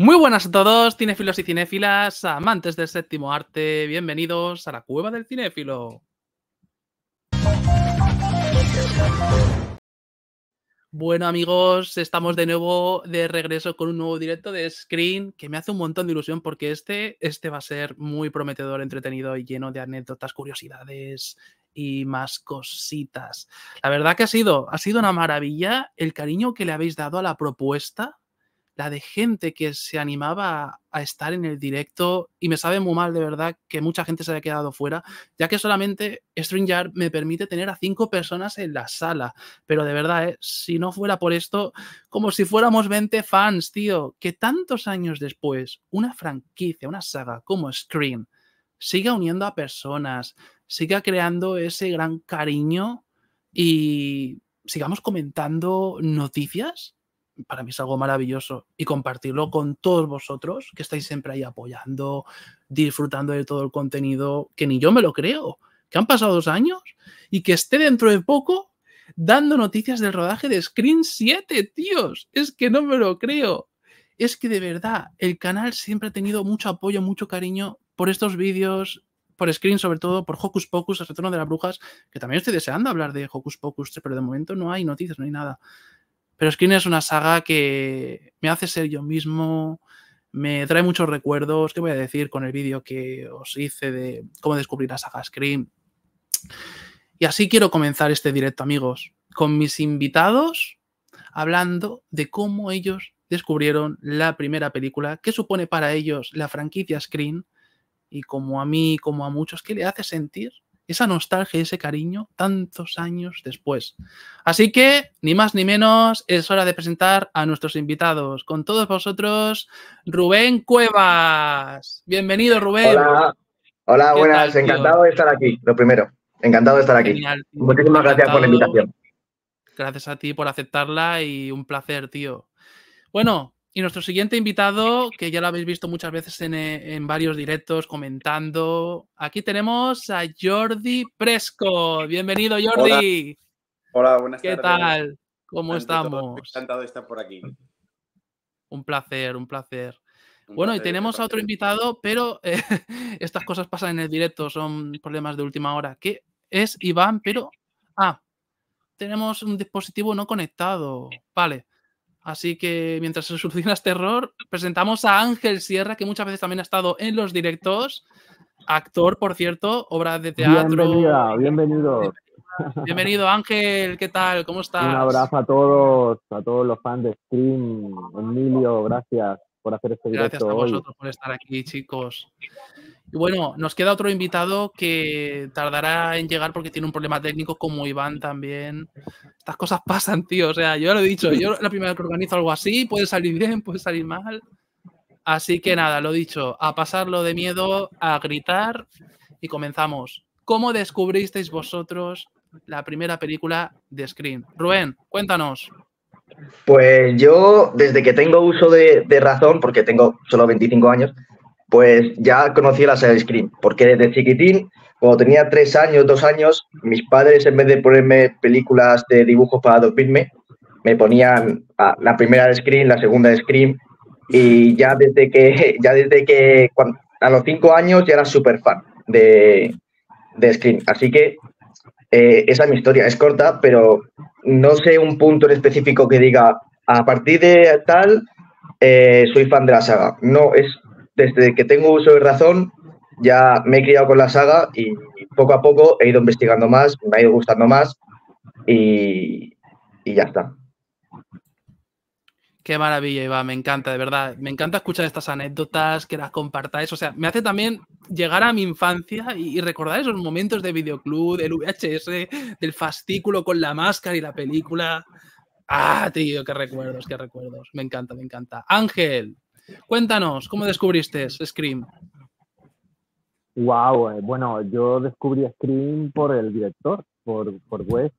Muy buenas a todos, cinéfilos y cinéfilas, amantes del séptimo arte, bienvenidos a la Cueva del Cinéfilo. Bueno amigos, estamos de nuevo de regreso con un nuevo directo de Screen que me hace un montón de ilusión porque este, este va a ser muy prometedor, entretenido y lleno de anécdotas, curiosidades y más cositas. La verdad que ha sido, ha sido una maravilla el cariño que le habéis dado a la propuesta la de gente que se animaba a estar en el directo y me sabe muy mal de verdad que mucha gente se haya quedado fuera, ya que solamente StreamYard me permite tener a cinco personas en la sala, pero de verdad, ¿eh? si no fuera por esto, como si fuéramos 20 fans, tío, que tantos años después una franquicia, una saga como Scream siga uniendo a personas, siga creando ese gran cariño y sigamos comentando noticias para mí es algo maravilloso y compartirlo con todos vosotros que estáis siempre ahí apoyando, disfrutando de todo el contenido, que ni yo me lo creo, que han pasado dos años y que esté dentro de poco dando noticias del rodaje de Screen 7, tíos. Es que no me lo creo. Es que de verdad, el canal siempre ha tenido mucho apoyo, mucho cariño por estos vídeos, por Screen sobre todo, por Hocus Pocus, el retorno de las brujas, que también estoy deseando hablar de Hocus Pocus, pero de momento no hay noticias, no hay nada. Pero Scream es una saga que me hace ser yo mismo, me trae muchos recuerdos. ¿Qué voy a decir con el vídeo que os hice de cómo descubrir la saga Scream? Y así quiero comenzar este directo, amigos, con mis invitados hablando de cómo ellos descubrieron la primera película, qué supone para ellos la franquicia Scream y como a mí, como a muchos, qué le hace sentir esa nostalgia, ese cariño tantos años después. Así que, ni más ni menos, es hora de presentar a nuestros invitados. Con todos vosotros, Rubén Cuevas. Bienvenido, Rubén. Hola, Hola buenas, encantado de estar aquí, lo primero. Encantado de estar aquí. Muchísimas gracias por la invitación. Gracias a ti por aceptarla y un placer, tío. Bueno, y nuestro siguiente invitado, que ya lo habéis visto muchas veces eh, en, varios directos comentando, aquí tenemos a Jordi Presco. Bienvenido, Jordi. Hola, buenas tardes. ¿Qué tal? ¿Cómo estamos? encantado de estar por aquí. Un placer, un placer. bueno, y tenemos a otro invitado, pero eh, estas cosas pasan en el directo, son problemas de última hora. ¿Qué es Iván? Pero, ah, tenemos un dispositivo no conectado. Vale. Así que mientras se soluciona este error, presentamos a Ángel Sierra, que muchas veces también ha estado en los directos. Actor, por cierto, obras de teatro. Bienvenida, bienvenido. Bienvenido, Ángel, ¿qué tal? ¿Cómo estás? Un abrazo a todos, a todos los fans de Stream. Emilio, gracias por hacer este directo. Gracias a vosotros por estar aquí, chicos. Y bueno, nos queda otro invitado que tardará en llegar porque tiene un problema técnico como Iván también. Estas cosas pasan, tío. O sea, yo lo he dicho, yo la primera que organizo algo así, puede salir bien, puede salir mal. Así que nada, lo dicho, a pasarlo de miedo, a gritar y comenzamos. ¿Cómo descubristeis vosotros la primera película de Scream? Rubén, cuéntanos. Pues yo, desde que tengo uso de, de razón, porque tengo solo 25 años, pues ya conocí la saga Scream, porque desde chiquitín, cuando tenía tres años, dos años, mis padres en vez de ponerme películas de dibujos para dormirme, me ponían la primera de Scream, la segunda de Scream, y ya desde que, ya desde que a los cinco años ya era súper fan de, de Scream. Así que eh, esa es mi historia, es corta, pero no sé un punto en específico que diga, a partir de tal, eh, soy fan de la saga. No, es desde que tengo uso de razón, ya me he criado con la saga y poco a poco he ido investigando más, me ha ido gustando más y, ya está. Qué maravilla, Iván, me encanta, de verdad. Me encanta escuchar estas anécdotas, que las compartáis. O sea, me hace también llegar a mi infancia y, recordar esos momentos de videoclub, del VHS, del fascículo con la máscara y la película. Ah, tío, qué recuerdos, qué recuerdos. Me encanta, me encanta. Ángel, Cuéntanos, ¿cómo descubriste Scream? Wow, eh, bueno, yo descubrí Scream por el director, por, por Wes.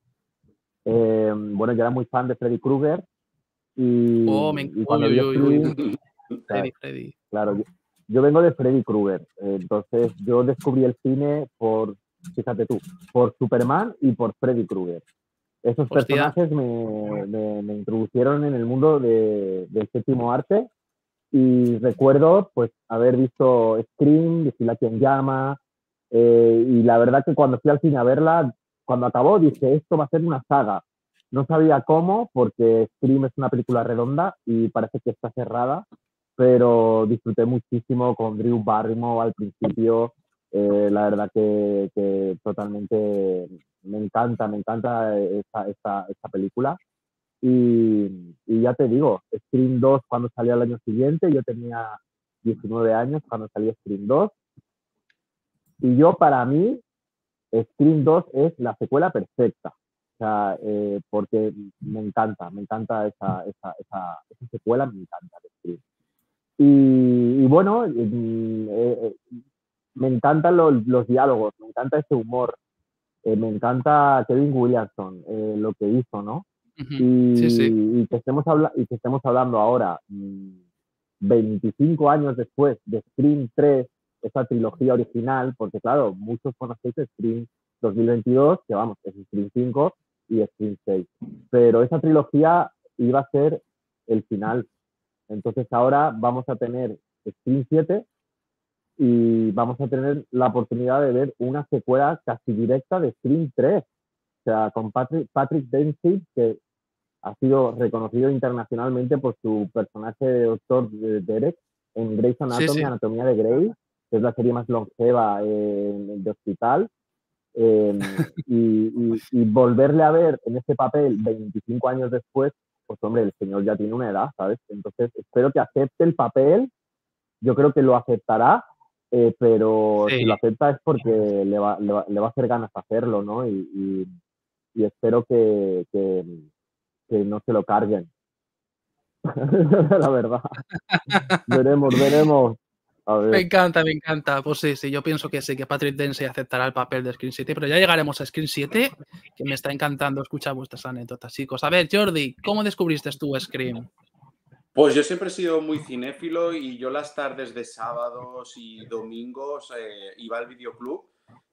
Eh, bueno, yo era muy fan de Freddy Krueger. Y, oh, me encanta. Freddy, Freddy. Claro, yo, vengo de Freddy Krueger. entonces, yo descubrí el cine por, fíjate tú, por Superman y por Freddy Krueger. Esos personajes me, me, introducieron en el mundo de, del séptimo arte Y recuerdo pues haber visto Scream, Vigila quien llama, eh, y la verdad que cuando fui al cine a verla, cuando acabó dije, esto va a ser una saga. No sabía cómo, porque Scream es una película redonda y parece que está cerrada, pero disfruté muchísimo con Drew Barrymore al principio. Eh, la verdad que, totalmente me encanta, me encanta esta, esta, esta película. Y, y, ya te digo, Scream 2 cuando salió el año siguiente, yo tenía 19 años cuando salió Scream 2. Y yo, para mí, Scream 2 es la secuela perfecta. O sea, eh, porque me encanta, me encanta esa, esa, esa, esa secuela, me encanta Scream. Y, y bueno, eh, eh, me encantan los, los, diálogos, me encanta ese humor, me encanta Kevin Williamson, lo que hizo, ¿no? Y, que estemos y que estemos hablando ahora, 25 mm, años después de Scream 3, esa trilogía original, porque claro, muchos conocéis Scream 2022, que vamos, es Scream 5 y Scream 6, pero esa trilogía iba a ser el final. Entonces ahora vamos a tener Scream 7 y vamos a tener la oportunidad de ver una secuela casi directa de Scream 3. O sea, con Patrick, Patrick Dempsey, que ha sido reconocido internacionalmente por su personaje de Doctor Derek en Grey's Anatomy, Anatomía de Grey, que es la serie más longeva de hospital. Em, y, volverle a ver en ese papel 25 años después, pues hombre, el señor ya tiene una edad, ¿sabes? Entonces espero que acepte el papel, yo creo que lo aceptará, eh, pero si lo acepta es porque le va, le va, a hacer ganas hacerlo, ¿no? Y, y espero que, que, que no se lo carguen. la verdad. veremos, veremos. Me encanta, me encanta. Pues sí, sí, yo pienso que sí, que Patrick Dempsey aceptará el papel de Screen 7, pero ya llegaremos a Screen 7, que me está encantando escuchar vuestras anécdotas, chicos. A ver, Jordi, ¿cómo descubriste tú Scream? Pues yo siempre he sido muy cinéfilo y yo las tardes de sábados y domingos eh, iba al videoclub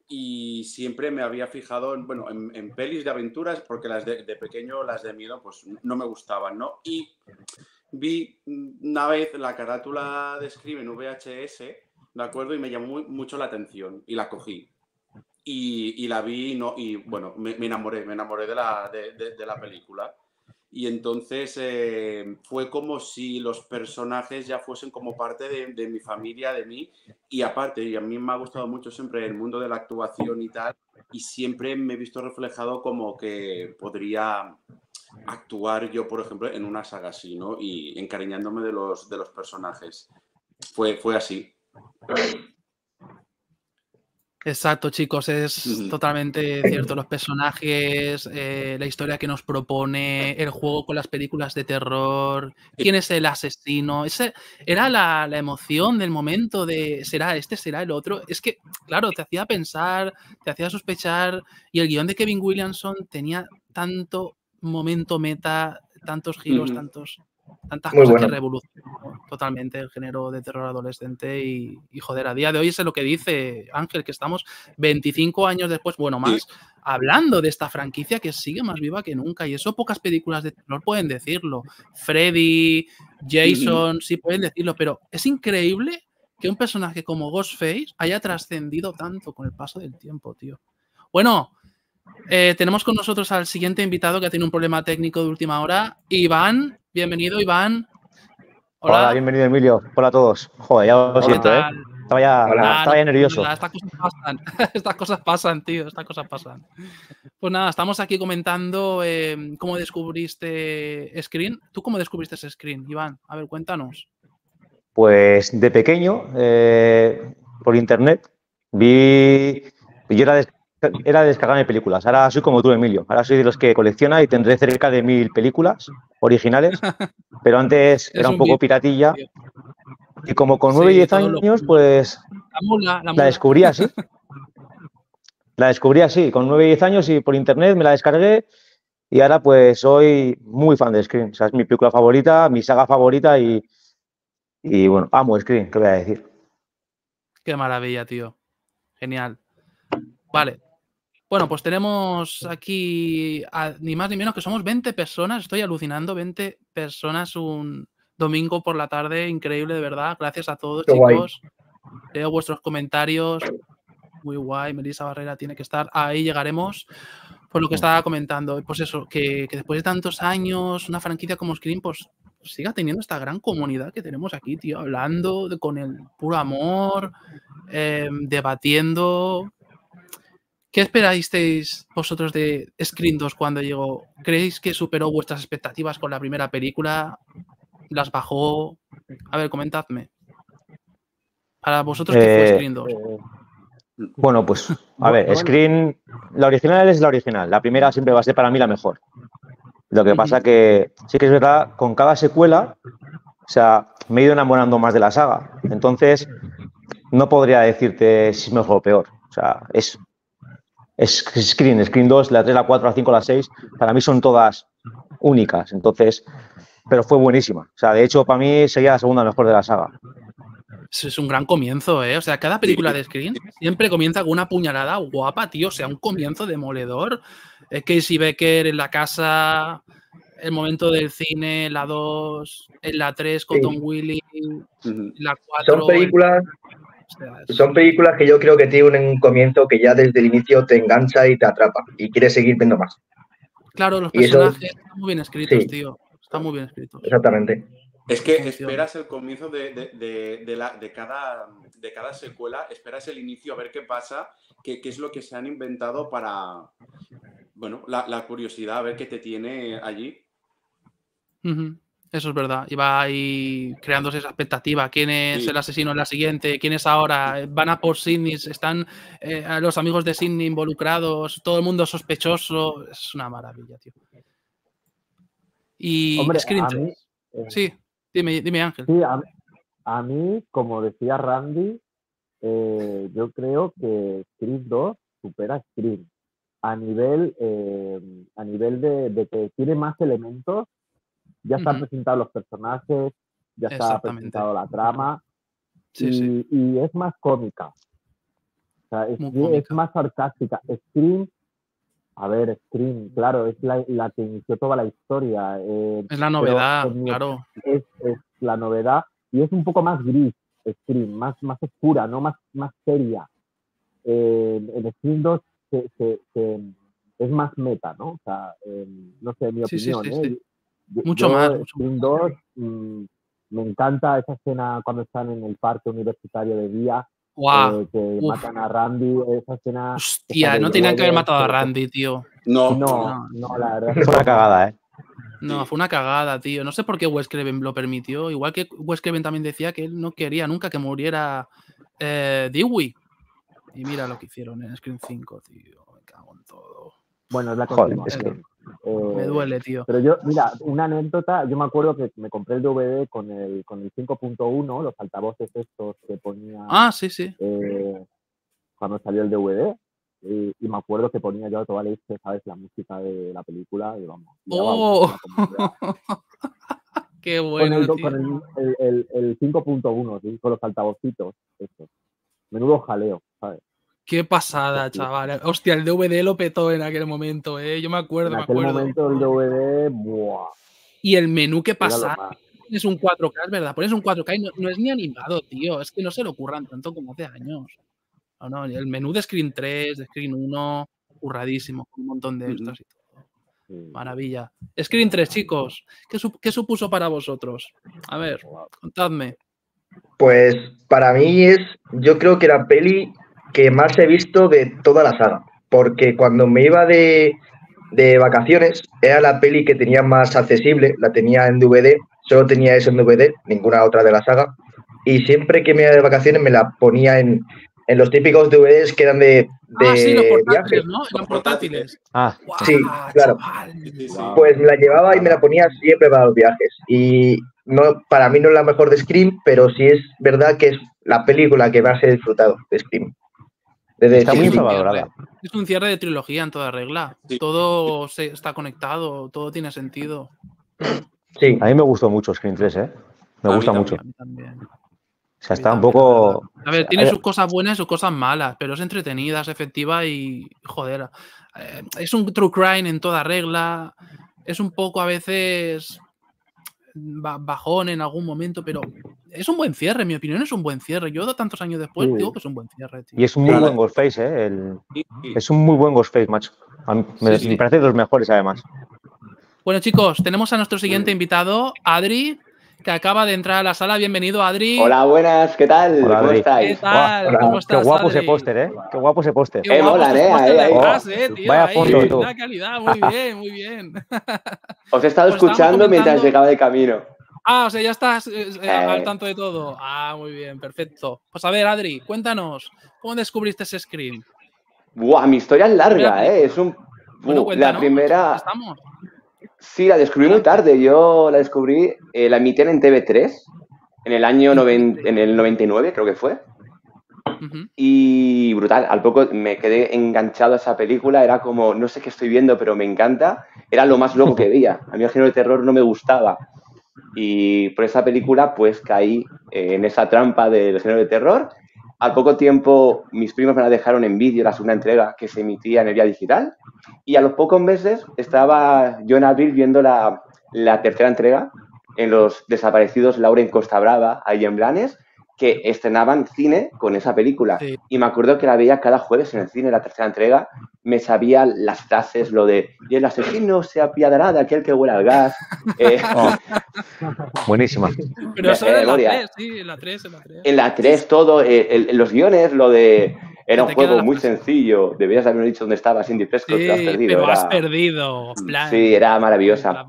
y siempre me había fijado en, bueno, en, pelis de aventuras porque las de, pequeño, las de miedo, pues no me gustaban, ¿no? Y vi una vez la carátula de Scream en VHS, ¿de acuerdo? Y me llamó mucho la atención y la cogí. Y, y la vi no, y bueno, me, enamoré, me enamoré de la, de, de la película y entonces eh, fue como si los personajes ya fuesen como parte de, mi familia, de mí, y aparte, y a mí me ha gustado mucho siempre el mundo de la actuación y tal, y siempre me he visto reflejado como que podría actuar yo, por ejemplo, en una saga así, ¿no? Y encariñándome de los, de los personajes. Fue, fue así. Exacto, chicos, es totalmente cierto. Los personajes, eh, la historia que nos propone, el juego con las películas de terror, quién es el asesino. Ese era la, emoción del momento de será este, será el otro. Es que, claro, te hacía pensar, te hacía sospechar. Y el guion de Kevin Williamson tenía tanto momento meta, tantos giros, tantos tantas cosas que revolucionó totalmente el género de terror adolescente y, joder, a día de hoy es lo que dice Ángel, que estamos 25 años después, bueno, más, hablando de esta franquicia que sigue más viva que nunca y eso pocas películas de terror pueden decirlo. Freddy, Jason, sí pueden decirlo, pero es increíble que un personaje como Ghostface haya trascendido tanto con el paso del tiempo, tío. Bueno, eh, tenemos con nosotros al siguiente invitado que tiene un problema técnico de última hora, Iván Bienvenido, Iván. Hola. bienvenido, Emilio. Hola a todos. Joder, ya lo siento, ¿eh? Estaba ya, nervioso. estas cosas pasan. estas cosas pasan, tío. Estas cosas pasan. Pues nada, estamos aquí comentando eh, cómo descubriste Screen. ¿Tú cómo descubriste ese Screen, Iván? A ver, cuéntanos. Pues de pequeño, eh, por internet, vi. Yo era de era descargarme películas. Ahora soy como tú, Emilio. Ahora soy de los que colecciona y tendré cerca de mil películas originales, pero antes era un, poco piratilla. Y como con nueve y diez años, pues la, descubrí así. la descubrí así, con nueve y diez años y por internet me la descargué y ahora pues soy muy fan de Scream. O sea, es mi película favorita, mi saga favorita y, y bueno, amo Scream, ¿qué voy a decir? Qué maravilla, tío. Genial. Vale, bueno, pues tenemos aquí ni más ni menos que somos 20 personas, estoy alucinando, 20 personas un, domingo por la tarde, increíble, de verdad. Gracias a todos, Qué guay. chicos. Leo vuestros comentarios. Muy guay, Melissa Barrera tiene que estar. Ahí llegaremos. Por lo que estaba comentando, pues eso, que, que después de tantos años, una franquicia como Scream, pues siga teniendo esta gran comunidad que tenemos aquí, tío, hablando de- con el puro amor, eh, debatiendo. ¿Qué esperasteis vosotros de Scream 2 cuando llegó? ¿Creéis que superó vuestras expectativas con la primera película? ¿Las bajó? A ver, comentadme. Para vosotros, ¿qué fue Eh, Scream 2? Eh, Bueno, pues, a ver. Screen, la original es la original. La primera siempre va a ser para mí la mejor. Lo que pasa que sí que es verdad, con cada secuela, o sea, me he ido enamorando más de la saga. Entonces, no podría decirte si es mejor o peor. O sea, es Screen, Screen 2, la 3, la 4, la 5, la 6, para mí son todas únicas. Entonces, pero fue buenísima. O sea, de hecho, para mí sería la segunda mejor de la saga. Es un gran comienzo, ¿eh? O sea, cada película de Scream siempre comienza con una puñalada guapa, tío. O sea, un comienzo demoledor. Casey Becker en la casa, el momento del cine, la 2, en la 3 con Sí. Tom Willy, la 4. Son películas, son películas que yo creo que tienen un comienzo que ya desde el inicio te engancha y te atrapa y quieres seguir viendo más. Claro, los y eso- personajes están muy bien escritos, Sí. tío. Están muy bien escritos. Exactamente. Es que esperas el comienzo de, de- de- de la- de cada, de cada secuela, esperas el inicio a ver qué pasa, qué, qué es lo que se han inventado para, bueno, la, la curiosidad, a ver qué te tiene allí. Ujú, Eso es verdad. Y va ahí creándose esa expectativa. ¿Quién es Sí. el asesino en la siguiente? ¿Quién es ahora? ¿Van a por Sidney? ¿Están eh, los amigos de Sidney involucrados? ¿Todo el mundo sospechoso? Es una maravilla, tío. Y Hombre, a mí, 3. eh, Sí, dime, dime Ángel. Sí, a, a mí, como decía Randy, eh, yo creo que Scream 2 supera Scream. A nivel, a nivel de, de que tiene más elementos, ya están Ujú. presentados los personajes, ya está presentado la trama Sí, y, sí. y es más cómica. O sea, es, es más sarcástica. Scream, a ver, Scream, claro, es la, la que inició toda la historia. eh, Es la novedad, mi claro. es, es la novedad y es un poco más gris Scream, más, más oscura, no más, más seria. Eh, en Scream 2 se- se- se- es más meta, ¿no? O sea, eh, no sé, mi Sí, sí, opinión. sí, ¿eh? sí. Mucho yo, más, Scream 2 mm, me encanta esa escena cuando están en el parque universitario de día, ¡Guau! eh, que uf. matan a Randy, esa escena... Hostia, no tenían que haber matado a Randy, tío. No, No, no, la verdad. Fue una cagada, ¿eh? No, fue una cagada, tío. No sé por qué Wes Craven lo permitió. Igual que Wes Craven también decía que él no quería nunca que muriera eh, Dewey. Y mira lo que hicieron en Screen 5, tío. Me cago en todo. Bueno, es la Joder, continuación. Me Eh, duele, tío. Pero yo, mira, una anécdota, yo me acuerdo que me compré el DVD con el, con el 5.1, los altavoces estos que ponía Ah, sí, sí. eh, cuando salió el DVD, y, y me acuerdo que ponía yo a toda leche, ¿sabes? La música de la película, y vamos. me ¡Oh! Qué con bueno, el, tío. con el, el, el, el 5.1, ¿sí? con los altavocitos, estos. Menudo jaleo. Qué pasada, Sí. chaval. Hostia, el DVD lo petó en aquel momento, ¿eh? Yo me acuerdo, En me aquel acuerdo. momento el DVD, ¡buah! Y el menú que Era lo pasa, más. es un 4K, es verdad. Pones un 4K y no, no es ni animado, tío. Es que no se lo ocurran tanto como hace años. No, no, el menú de Screen 3, de Screen 1, curradísimo, con un montón de Ujú. extras y todo. Maravilla. Screen 3, chicos, ¿qué, qué supuso para vosotros? A ver, contadme. Pues para mí es, yo creo que la peli que más he visto de toda la saga, porque cuando me iba de, de vacaciones era la peli que tenía más accesible, la tenía en DVD, solo tenía eso en DVD, ninguna otra de la saga, y siempre que me iba de vacaciones me la ponía en, en los típicos DVDs que eran de, de ah, sí, los viaje. portátiles, ¿no? Eran portátiles. Ah, Sí, claro. Wow. Pues me la llevaba y me la ponía siempre para los viajes. Y no, para mí no es la mejor de Scream, pero sí es verdad que es la película que más he disfrutado de Scream. Desde Está muy infravalorada. Es un cierre de trilogía en toda regla. Sí. Todo se, está conectado, todo tiene sentido. Sí, A mí me gustó mucho Screen 3, ¿eh? Me A mí gusta también. mucho. A mí también. O sea, está un poco. A ver, tiene sus cosas buenas y sus cosas malas, pero es entretenida, es efectiva y, joder, eh, es un true crime en toda regla. Es un poco a veces bajón en algún momento, pero es un buen cierre, en mi opinión es un buen cierre. Yo tantos años después Sí. digo que es un buen cierre, tío. Y es un muy Claro. buen Ghostface, ¿eh? El- es un muy buen Ghostface, macho. A mí- me, Sí, sí. me parece de los mejores, además. Bueno, chicos, tenemos a nuestro siguiente invitado, Adri, que acaba de entrar a la sala. Bienvenido, Adri. Hola, buenas, ¿qué tal? Hola, ¿Cómo Adri. ¿Qué estáis? tal? Hola. ¿Cómo Qué estás, guapo ese póster, ¿eh? Qué guapo ese póster. Qué Eh, tus eh, pósters ahí, ahí. detrás, eh, tío, Vaya foto, tú. una calidad, muy bien, muy bien. Os he estado Pues escuchando mientras llegaba de camino. Ah, o sea, ya estás eh, eh, al Eh. tanto de todo. Ah, muy bien, perfecto. Pues a ver, Adri, cuéntanos, ¿cómo descubriste ese screen? Buah, mi historia es larga, ¿eh? Es un... Bueno, Uh, la primera... Estamos. Sí, la descubrí muy tarde. Yo la descubrí, eh, la emitían en TV3 en el año noven- en el 99, creo que fue. Y brutal, al poco me quedé enganchado a esa película, era como, no sé qué estoy viendo, pero me encanta, era lo más loco que veía. A mí el género de terror no me gustaba. Y por esa película, pues caí eh, en esa trampa del género de terror. Al poco tiempo, mis primos me la dejaron en vídeo, la segunda entrega que se emitía en el vía digital. Y a los pocos meses estaba yo en abril viendo la, la tercera entrega en los desaparecidos Lauren Costa Brava, ahí en Blanes, que estrenaban cine con esa película. Sí. Y me acuerdo que la veía cada jueves en el cine, la tercera entrega. Me sabía las frases, lo de, y el asesino se apiadará de aquel que huele al gas. Eh, Oh, buenísima. Pero eso era en la memoria. 3, sí, en la 3, en la 3. en la 3 todo, eh, el- los guiones, lo de... Era un juego muy frase. sencillo. Debías haberme dicho dónde estabas, Indy Fresco, Sí, te lo has perdido. pero era- has perdido. plan. Sí, era maravillosa.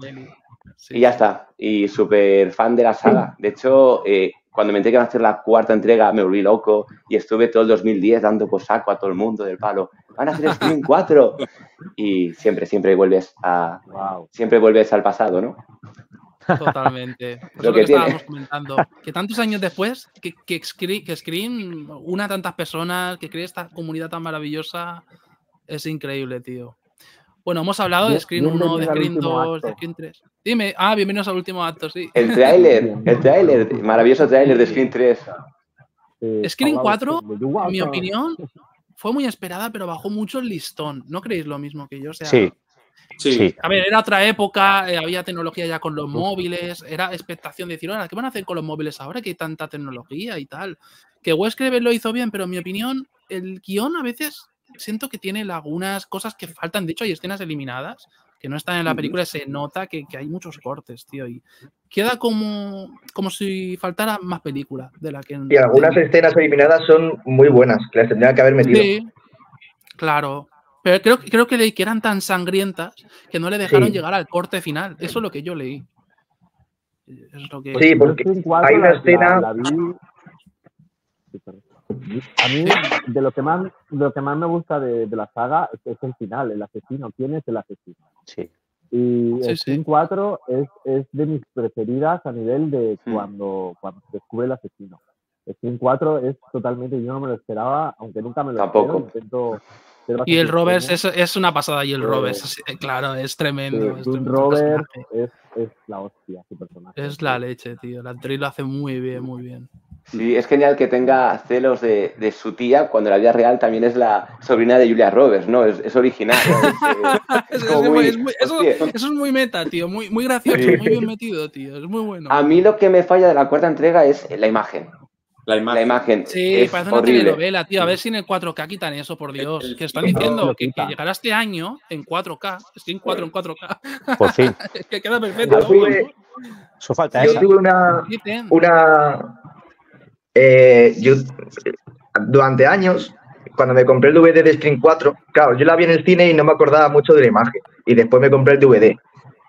Sí. Y ya está. Y súper fan de la saga. De hecho, eh, cuando me enteré que iban a hacer la cuarta entrega, me volví loco y estuve todo el 2010 dando por saco a todo el mundo del palo. Van a hacer Scream 4. Y siempre, siempre vuelves a. Wow. Siempre vuelves al pasado, ¿no? Totalmente. Pues Lo es lo que tiene. estábamos comentando. Que tantos años después, que, que, Screen, que Screen una a tantas personas, que cree esta comunidad tan maravillosa, es increíble, tío. Bueno, hemos hablado de Screen 1, de Screen último 2, de. Screen 3. Dime, ah, bienvenidos al último acto, sí. El tráiler, el tráiler, maravilloso tráiler de Scream 3. Eh, Screen Fallout 4, de The En mi opinión, fue muy esperada, pero bajó mucho el listón. ¿No creéis lo mismo que yo? O sea, Sí, Sí. sí. A ver, era otra época, eh, había tecnología ya con los móviles, era expectación de decir, ahora, ¿qué van a hacer con los móviles ahora que hay tanta tecnología y tal? Que Wes Craven lo hizo bien, pero en mi opinión, el guion a veces siento que tiene lagunas, cosas que faltan. De hecho, hay escenas eliminadas que no están en la película, se nota que, que hay muchos cortes, tío, y queda como, como si faltara más película de la que... Y algunas escenas eliminadas son muy buenas, que las tendrían que haber metido. Sí, claro. Pero creo, creo que leí que eran tan sangrientas que no le dejaron Sí. llegar al corte final. Eso es lo que yo leí. Es lo que... Sí, porque Scream 4 hay una la- escena- la. A mí, de lo que más, de lo que más me gusta de, de la saga es, es el final, el asesino. ¿Quién es el asesino? sí. Y Sí, Scream sí. 4 es, es de mis preferidas a nivel de Hmm. cuando, cuando se descubre el asesino. Scream 4 es totalmente, yo no me lo esperaba, aunque nunca me lo Tampoco. espero, intento Y el Roberts es, es una pasada. Y el Sí. Roberts, es- eh, claro, es tremendo. Sí, es, tremendo es, es la hostia, su personaje. Es la leche, tío. La actriz lo hace muy bien, muy bien. Sí, es genial que tenga celos de, de su tía cuando la vida real también es la sobrina de Julia Roberts, ¿no? Es, es original. eh, eso, es muy meta, tío. Muy, muy gracioso, Sí. muy bien metido, tío. Es muy bueno. A mí lo que me falla de la cuarta entrega es la imagen. La imagen. La imagen Sí, es parece una horrible. telenovela, tío. A ver si en el 4K quitan eso, por Dios. el- Que están diciendo que, que llegará este año en 4K. Screen 4 en 4K. Por fin. que queda perfecto. Yo tuve, Eso falta, yo ¿eh? tuve una, una eh, yo durante años cuando me compré el DVD de Screen 4 claro yo la vi en el cine y no me acordaba mucho de la imagen y después me compré el DVD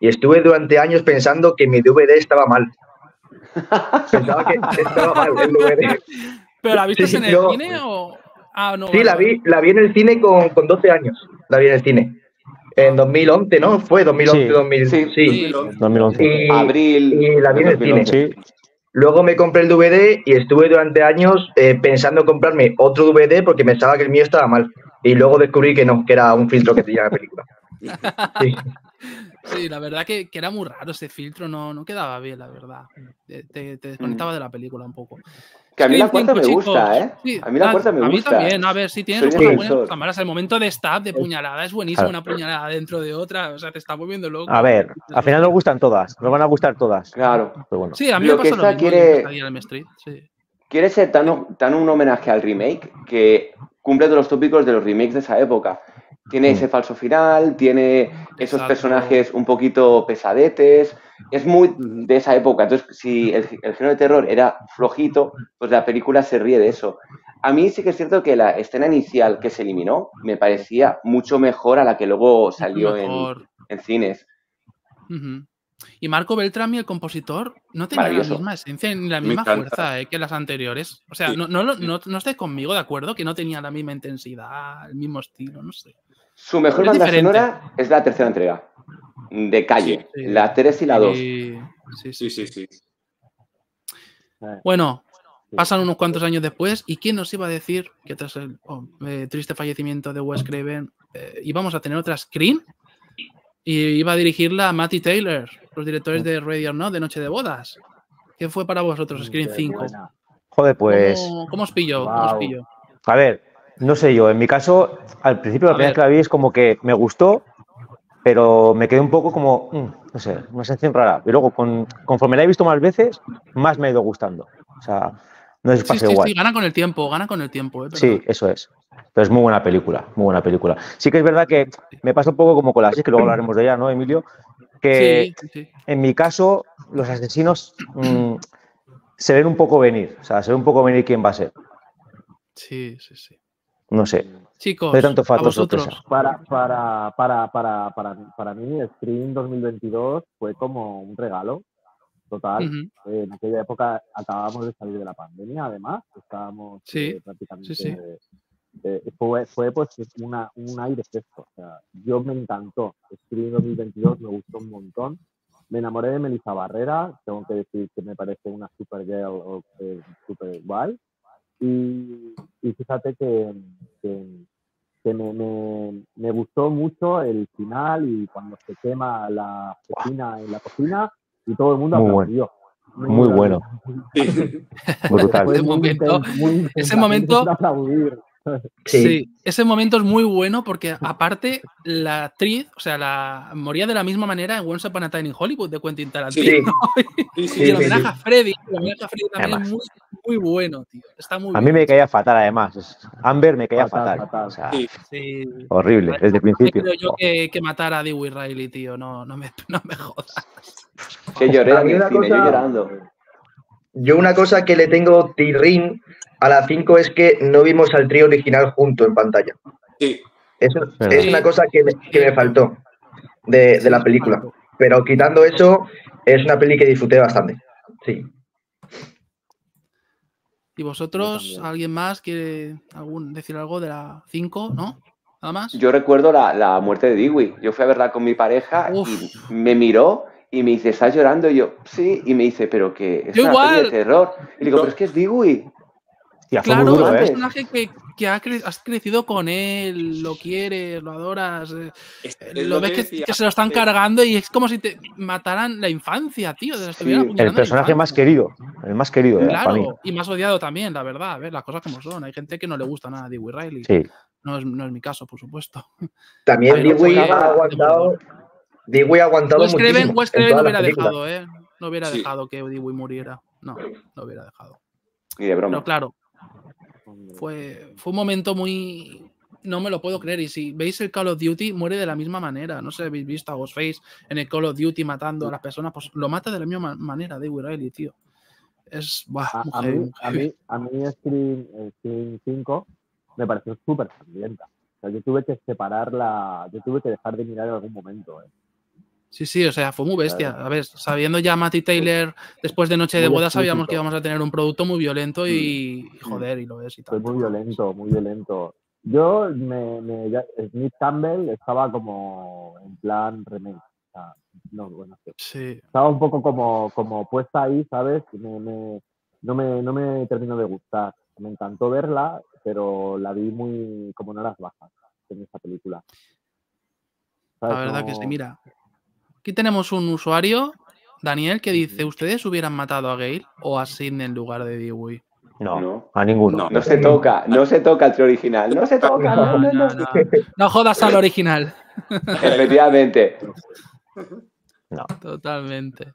y estuve durante años pensando que mi DVD estaba mal pensaba que estaba mal el DVD ¿Pero la viste Sí, en el yo- cine o.? Ah, no. sí vale, la vi la vi en el cine con, con 12 años la vi en el cine en 2011 no fue 2011 Sí. 2000 Sí. sí, 2011. 2011. Y- Abril. y la vi en el 2011. cine. Luego me compré el DVD y estuve durante años eh, pensando en comprarme otro DVD porque pensaba que el mío estaba mal. Y luego descubrí que no, que era un filtro que tenía la película. Sí. Sí, la verdad que, que era muy raro ese filtro, no, no quedaba bien, la verdad. Te, te- te desconectaba de la película un poco. Que a mí la cuarta me 5, gusta, ¿eh? Sí, A mí la cuarta me A mí gusta. también, a ver, si tienes Soy cosas buenas, malas. El momento de stab, de puñalada, es buenísimo. Claro. Una puñalada dentro de otra, o sea, te está volviendo loco. A ver, al final nos gustan todas, nos van a gustar todas. Claro. Pero bueno, Sí, a mí Lo me que pasa lo esta mismo. quiere- en Elm Street, sí. Quiere ser tan, tan un homenaje al remake que cumple todos los tópicos de los remakes de esa época. Tiene Mm. ese falso final, tiene esos Exacto. personajes un poquito pesadetes. Es muy de esa época. Entonces, si el, el género de terror era flojito, pues la película se ríe de eso. A mí sí que es cierto que la escena inicial que se eliminó me parecía mucho mejor a la que luego salió en, en cines. Y Marco Beltrami, el compositor, no tenía la misma esencia ni la misma fuerza eh, que las anteriores. O sea, Sí, no, no, no, no conmigo de acuerdo que no tenía la misma intensidad, el mismo estilo, no sé. Su mejor Es banda diferente. sonora es la tercera entrega, de calle, Sí. la 3 y la 2. Y- sí, sí. Sí, sí. Bueno, pasan unos cuantos años después y quién nos iba a decir que tras el oh, eh, triste fallecimiento de Wes Craven eh, íbamos a tener otra screen y iba a dirigirla Matty Taylor, los directores de Ready or Not de Noche de Bodas. ¿Qué fue para vosotros Screen Qué 5? buena. joder, pues, ¿Cómo, cómo os pilló? ¿Cómo os a ver, no sé yo, en mi caso, al principio la primera vez que la vi es como que me gustó, pero me quedé un poco como, mm, no sé, una sensación rara. Y luego, con- conforme la he visto más veces, más me ha ido gustando. O sea, no si Sí, sí, igual. sí, gana con el tiempo, gana con el tiempo. ¿eh? Sí, eso es. Pero es muy buena película, muy buena película. Sí que es verdad que me pasa un poco como con la 6, que luego hablaremos de ella, ¿no, Emilio? Que Sí, sí. en mi caso, los asesinos mm, se ven un poco venir. O sea, se ve un poco venir quién va a ser. Sí, sí, sí. No sé. Chicos, No hay tanto vosotros. sorpresa. Para, para, para, para, para, para mí, Scream 2022 fue como un regalo total. Ujú. Eh, en aquella época acabábamos de salir de la pandemia, además, estábamos Sí, eh, prácticamente. sí, sí. eh, fue, fue pues una, un aire fresco. O sea, yo me encantó. Scream 2022 me gustó un montón. Me enamoré de Melissa Barrera. Tengo que decir que me parece una super girl o, eh, super guay. Y, y fíjate que, que, que me, me, me gustó mucho el final y cuando se quema la cocina en la cocina y todo el mundo Muy aplaudió. Muy bueno. Sí. Brutal. Ese muy momento- ese. Sí. Sí. ese momento es muy bueno porque aparte la actriz, o sea, la moría de la misma manera en Once Upon a Time in Hollywood de Quentin Tarantino. Sí. Sí, y el homenaje a Freddy, el homenaje a Freddy también Además. es muy, muy bueno, tío. Está muy A mí bien. me caía fatal, además. Amber me caía Fatal, fatal. fatal. O sea, Sí. Sí. horrible, desde el principio. creo yo que, que matar a Dewey Riley, tío. No, no, me, no me jodas. Que lloré A en mí el una cine, yo cosa- llorando. Yo una cosa que le tengo tirrín a la 5 es que no vimos al trío original junto en pantalla. Sí. Eso es una cosa que me, que me faltó de, de la película. Pero quitando eso, es una peli que disfruté bastante. Sí. ¿Y vosotros, alguien más quiere algún, decir algo de la 5, no? ¿Nada más? Yo recuerdo la, la muerte de Dewey. Yo fui a verla con mi pareja Uf. y me miró y me dice, ¿estás llorando? Y yo, sí. Y me dice, pero que es Yo una igual. peli de terror. Y digo, pero es que es Dewey. Claro, duro, un ¿eh? personaje que, que ha cre- has crecido con él, lo quieres, lo adoras, eh, eh, lo ves que, decía que se lo están cargando y es como si te mataran la infancia, tío. Sí, El personaje más querido. El más querido, eh, para mí. Claro, y más odiado también, la verdad. A ver, las cosas como son. Hay gente que no le gusta nada a Dewey Riley. Sí. No, es, no es mi caso, por supuesto. También Dewey ha aguantado. Dewey ha aguantado Wes Craven, muchísimo. Wes en Craven no hubiera dejado, ¿eh? No hubiera Sí. dejado que Dewey muriera. No, no hubiera dejado. Ni de broma. Pero claro, fue, fue un momento muy. No me lo puedo creer. Y si veis el Call of Duty, muere de la misma manera. No sé si habéis visto a Ghostface en el Call of Duty matando a las personas. Pues lo mata de la misma manera, Dewey Riley, tío. Es. Buah, A, mí, a mí, a mí Scream, eh, Scream 5 me pareció súper sangrienta. O sea, yo tuve que separarla, yo tuve que dejar de mirar en algún momento. eh. Sí, sí, o sea, fue muy bestia. A ver, sabiendo ya Matty Taylor después de Noche de Muy Boda, sabíamos explícito. que íbamos a tener un producto muy violento y, y joder, y lo es y Fue tal. muy violento, muy violento. Yo, me, me- ya- Smith Campbell estaba como en plan remake. O sea, no, bueno, sí. Estaba un poco como, como puesta ahí, ¿sabes? Me, me- no, me, no me terminó de gustar. Me encantó verla, pero la vi muy como en horas bajas en esa película. la verdad que sí, mira. Aquí tenemos un usuario, Daniel, que dice: ¿Ustedes hubieran matado a Gale o a Sidney en lugar de Dewey? No, No. a ninguno. No. No se toca, no se toca el original, no se toca, no, no, no. no. No jodas al original. Efectivamente. No. Totalmente.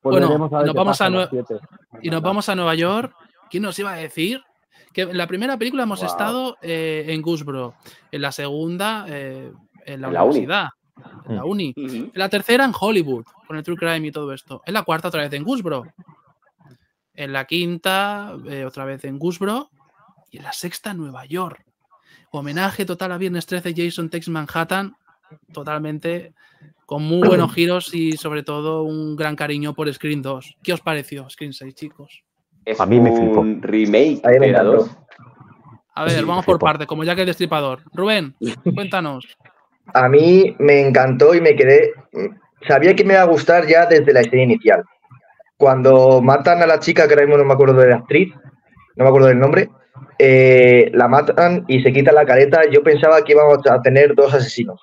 Pues Bueno, nos vamos a. Y nos vamos a Nueva York. ¿Quién nos iba a decir? Que en la primera película hemos Wow. estado eh, en Gooseboro. En la segunda, eh, en la En la uni. universidad. En la Mm. uni. En la tercera, en Hollywood. Con el True Crime y todo esto. En la cuarta, otra vez en Gooseboro. En la quinta, eh, otra vez en Gooseboro. Y en la sexta, en Nueva York. Homenaje total a Viernes 13, Jason Takes Manhattan. Totalmente. Con muy buenos giros y sobre todo un gran cariño por Screen 2. ¿Qué os pareció Screen 6, chicos? Es A mí me flipó. un remake A mí me de la encantó. 2. A ver, Sí, vamos por parte, como ya que el destripador. Rubén, cuéntanos. A mí me encantó y me quedé. Sabía que me iba a gustar ya desde la escena inicial. Cuando matan a la chica, que ahora mismo no me acuerdo de la actriz, no me acuerdo del nombre, eh, la matan y se quita la careta. Yo pensaba que íbamos a tener dos asesinos.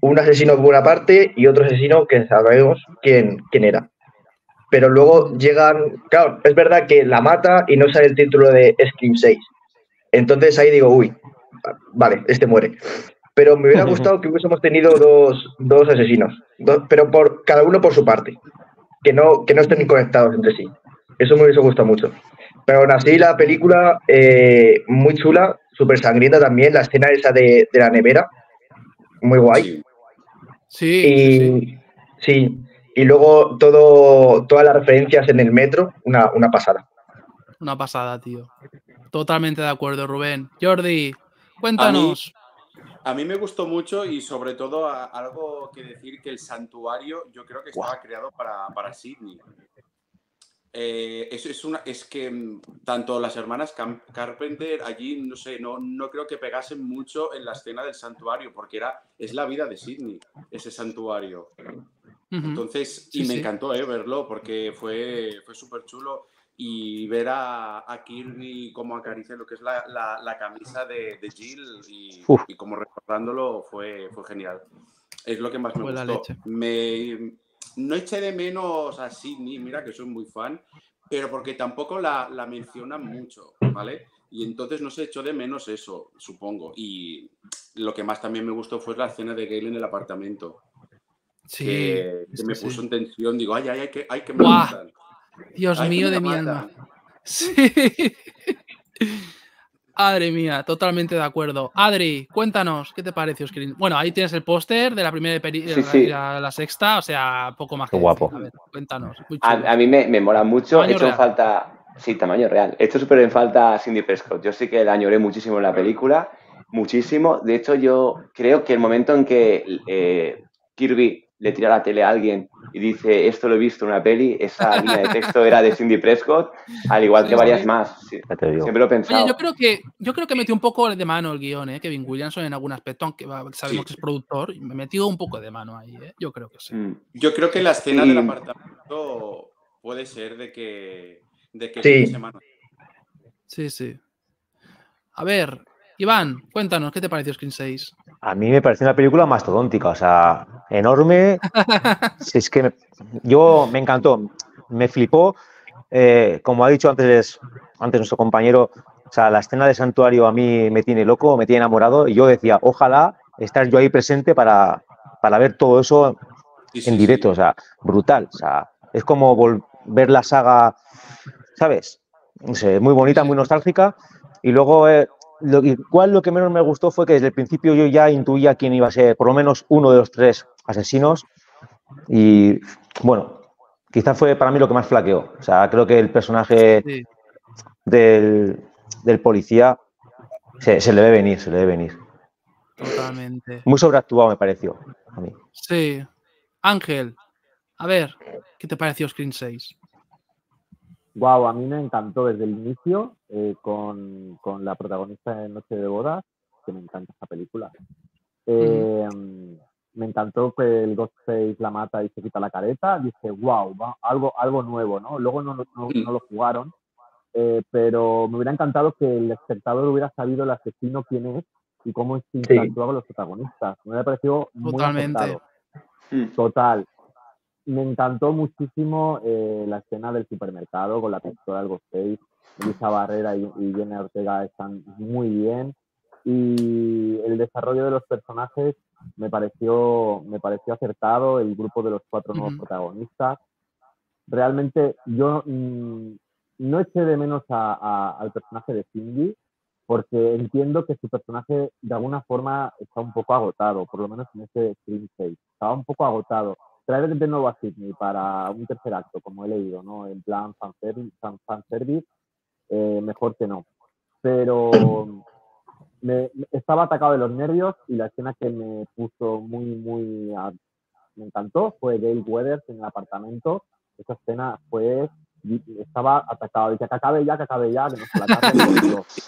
Un asesino por una parte y otro asesino que sabemos quién, quién era. Pero luego llegan. Claro, es verdad que la mata y no sale el título de Scream 6. Entonces ahí digo, uy, vale, este muere pero me hubiera gustado que hubiésemos tenido dos, dos asesinos, dos- pero por cada uno por su parte, que no, que no estén conectados entre sí. Eso me hubiese gustado mucho. Pero aún así, la película, eh, muy chula, súper sangrienta también, la escena esa de, de la nevera, muy guay. Sí. Y sí. sí, y luego todo, todas las referencias en el metro, una, una pasada. una pasada, tío. Totalmente de acuerdo, Rubén. Jordi, cuéntanos. A mí me gustó mucho y sobre todo a- algo que decir que el santuario yo creo que estaba creado para, para Sydney. Eh, eso es, una, es que mm, tanto las hermanas Cam- Carpenter allí, no sé, no, no creo que pegasen mucho en la escena del santuario, porque era, es la vida de Sydney, ese santuario. Entonces, y Sí, me sí. encantó eh, verlo porque fue, fue súper chulo y ver a, a Kirby como acaricia lo que es la, la- la camisa de, de Jill y, y como recordándolo fue, fue genial. Es lo que más me Fue la gustó. leche. Me, no eché de menos a Sidney, mira que soy muy fan, pero porque tampoco la, la mencionan mucho, ¿vale? Y entonces no se echó de menos eso, supongo. Y lo que más también me gustó fue la escena de Gale en el apartamento Sí, que, me puso sí. en tensión. Digo, ay, ay, ay, que, ay, que me. Dios Ay, mío de mi matan". alma. Sí. Madre mía, totalmente de acuerdo. Adri, cuéntanos, ¿qué te pareció Screen? Bueno, ahí tienes el póster de la primera Sí, la- sí. La, la sexta, o sea, poco más Qué que guapo. decir. A ver, cuéntanos. A, mí me, me mola mucho. He hecho en real. falta. Sí, tamaño real. He hecho súper en falta a Cindy Prescott. Yo sí que la añoré muchísimo en la película. Muchísimo. De hecho, yo creo que el momento en que eh, Kirby le tira la tele a alguien y dice esto lo he visto en una peli, esa línea de texto era de Cindy Prescott, al igual que varias más. Sí, Ya te digo. siempre lo he pensado. Oye, yo creo que yo creo que metió un poco de mano el guion, ¿eh? Kevin Williamson en algún aspecto, aunque sabemos Sí. que es productor, y me metió un poco de mano ahí, ¿eh? Yo creo que sí. Mm. Yo creo que la escena del apartamento puede ser de que, de que Sí. mano. Sí, sí. A ver, Iván, cuéntanos, ¿qué te pareció Screen 6? A mí me pareció una película mastodóntica, o sea, enorme. Si es que me- yo me encantó, me flipó. Eh, como ha dicho antes, antes nuestro compañero, o sea, la escena de santuario a mí me tiene loco, me tiene enamorado. Y yo decía, ojalá estar yo ahí presente para, para ver todo eso Sí, en sí. directo, o sea, brutal. O sea, es como ver la saga, ¿sabes? No sé, muy bonita, muy nostálgica. Y luego, eh, lo, igual lo que menos me gustó fue que desde el principio yo ya intuía quién iba a ser, por lo menos uno de los tres asesinos. Y bueno, quizá fue para mí lo que más flaqueó. O sea, creo que el personaje Sí, del, del policía se, se le ve venir, se le ve venir. totalmente. Muy sobreactuado me pareció a mí. Sí. Ángel, a ver, ¿qué te pareció Screen 6? Wow, a mí me encantó desde el inicio eh, con, con la protagonista de Noche de Bodas, que me encanta esta película. Eh, Me encantó que el Ghostface la mata y se quita la careta. Dije, wow, va, algo, algo nuevo, ¿no? Luego no, no, no- no lo jugaron, eh, pero me hubiera encantado que el espectador hubiera sabido el asesino quién es y cómo se interactuaban los protagonistas. Me hubiera parecido muy Totalmente. Mm. Total. Me encantó muchísimo eh, la escena del supermercado con la pistola del Ghostface. Elisa Barrera y, y Jenna Ortega están muy bien. Y el desarrollo de los personajes me pareció, me pareció acertado, el grupo de los cuatro nuevos Ujú. protagonistas. Realmente yo mm, no eché de menos a- a- al personaje de Cindy, porque entiendo que su personaje de alguna forma está un poco agotado, por lo menos en ese Scream 6. Estaba un poco agotado. Traer de nuevo a Sidney para un tercer acto, como he leído, ¿no? En plan fanservice, fan, eh, mejor que no. Pero me- estaba atacado de los nervios y la escena que me puso muy, muy... a- me encantó fue Gail Weathers en el apartamento. Esa escena fue... Estaba atacado. Dice que acabe ya, que acabe ya, que la.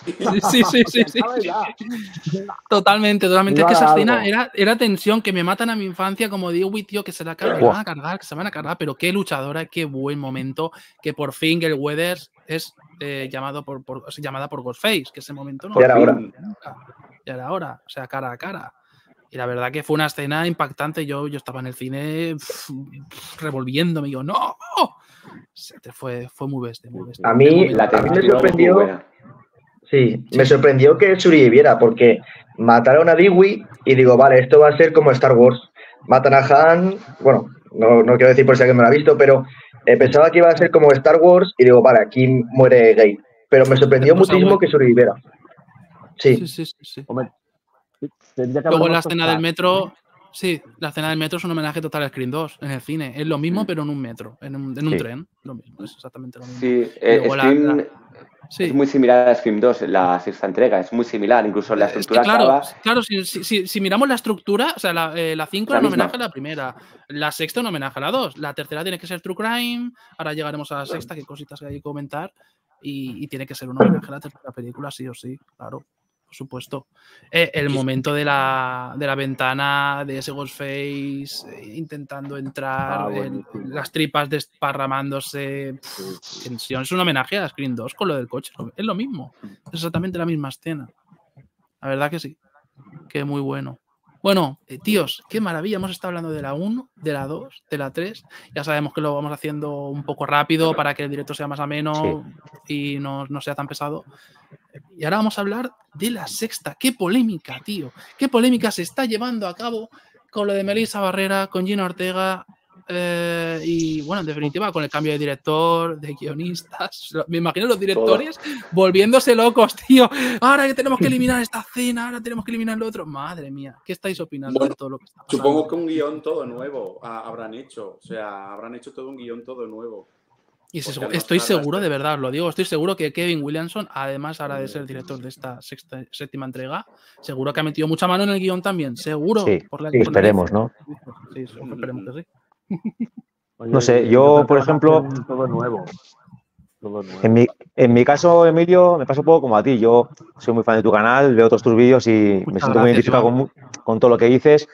Y Sí, sí, sí, "Que sí, acabe sí. ya". Totalmente, totalmente. Es que esa escena era, era tensión, que me matan a mi infancia, como digo, uy, tío, que se la cargan, van a cargar, que se van a cargar, pero qué luchadora, qué buen momento, que por fin el Weathers es eh, llamado por, por- o sea, llamada por Ghostface, que ese momento no Ya era lo hora. había nunca. Ya era hora, o sea, cara a cara. Y la verdad que fue una escena impactante. Yo, yo estaba en el cine pf, pf, revolviéndome. Y yo, ¡no! Se te Fue, fue muy bestia, muy bestia. A mí- La A mí me sorprendió-. Sí, me sorprendió que sobreviviera porque mataron a Dewey y digo, vale, esto va a ser como Star Wars. Matan a Han, bueno, no, no quiero decir por si alguien me lo ha visto, pero eh, pensaba que iba a ser como Star Wars y digo, vale, aquí muere Gay. Pero me sorprendió muchísimo que sobreviviera. Sí, Sí, sí, sí, sí. Hombre, que Luego la escena del metro, sí, la escena del metro es un homenaje total a Screen 2 en el cine. Es lo mismo, pero en un metro, en un, en un Sí. tren. Lo mismo, es exactamente lo mismo. Sí, eh, luego la- Scream la- Sí. es muy similar a Scream 2, la sexta entrega, es muy similar, incluso la Es que, estructura claro, acaba. claro si, si- si- si miramos la estructura, o sea, la, eh, la 5 La era un misma. homenaje a la primera, la sexta un homenaje a la 2, la tercera tiene que ser True Crime, ahora llegaremos a la sexta, qué cositas hay que comentar, y, y tiene que ser un homenaje a la tercera película, sí o sí, claro, por supuesto. Eh, el momento de la, de la ventana de ese Ghostface eh, intentando entrar, Ah, el- las tripas desparramándose, pff, tensión, es un homenaje a Screen 2 con lo del coche, es lo mismo, es exactamente la misma escena. La verdad que sí. Que muy bueno. Bueno, eh, tíos, qué maravilla. Hemos estado hablando de la 1, de la 2, de la 3. Ya sabemos que lo vamos haciendo un poco rápido para que el directo sea más ameno y no, no sea tan pesado. Y ahora vamos a hablar de la sexta. Qué polémica, tío. Qué polémica se está llevando a cabo con lo de Melissa Barrera, con Gina Ortega. Eh, y bueno, en definitiva, con el cambio de director, de guionistas. Me imagino los directores volviéndose locos, tío. Ahora que tenemos que eliminar esta escena, ahora tenemos que eliminar lo otro. Madre mía, ¿qué estáis opinando Bueno, de todo lo que está pasando? Supongo que un guion todo nuevo ah, habrán hecho. O sea, habrán hecho todo un guion todo nuevo. Y se- estoy seguro, de- de verdad, lo digo, estoy seguro que Kevin Williamson, además ahora de ser director de esta sexta, séptima entrega, seguro que ha metido mucha mano en el guion también, seguro. Sí, por la- sí, por la- Esperemos, ¿no? Sí, esperemos que sí. Oye, No sé, yo, por ejemplo- Todo nuevo. Todo nuevo. En mi, en mi caso, Emilio, me pasa un poco como a ti. Yo soy muy fan de tu canal, veo todos tus vídeos y me siento muy identificado con todo lo que dices.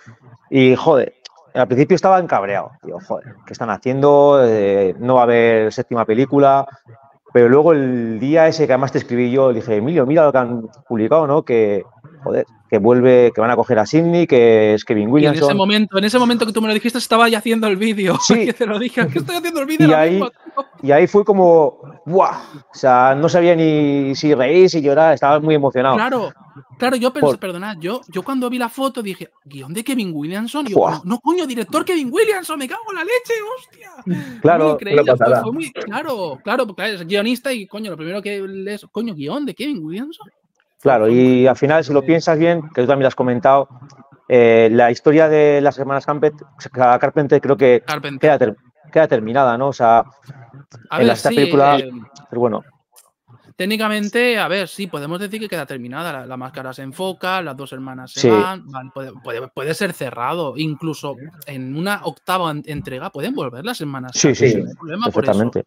Y, joder, al principio estaba encabreado. Digo, joder, ¿qué están haciendo? Eh, no va a haber séptima película. Pero luego el día ese que además te escribí yo, dije, Emilio, mira lo que han publicado, ¿no? Que, joder, que vuelve, que van a coger a Sidney, que es Kevin Y en ese momento, en ese momento que tú me lo dijiste, estaba ya haciendo el vídeo. Sí. que te lo dije, que estoy haciendo el vídeo. Y ahí-. Y ahí fue como, ¡buah! O sea, no sabía ni si reír, si llorar, estaba muy emocionado. Claro, claro, yo pensé, Por- perdonad, yo, yo cuando vi la foto dije, guion de Kevin Williamson, y yo, no, no, coño, director Kevin Williamson, me cago en la leche, hostia. Claro, Muy fue, fue claro, claro, porque es guionista y coño, lo primero que lees, coño, guion de Kevin Williamson. Claro, y al final, si lo piensas bien, que tú también lo has comentado, eh, la historia de las hermanas Carpenter, Carpenter creo que Carpenter. queda, ter- queda terminada, ¿no? O sea, A en ver, la- esta sí, película- eh, pero bueno, técnicamente, a ver, sí, podemos decir que queda terminada. La, la máscara se enfoca, las dos hermanas se Sí. van, van, puede, puede- puede ser cerrado. Incluso en una octava en- entrega pueden volver las hermanas. sí, sí, problema por eso. perfectamente.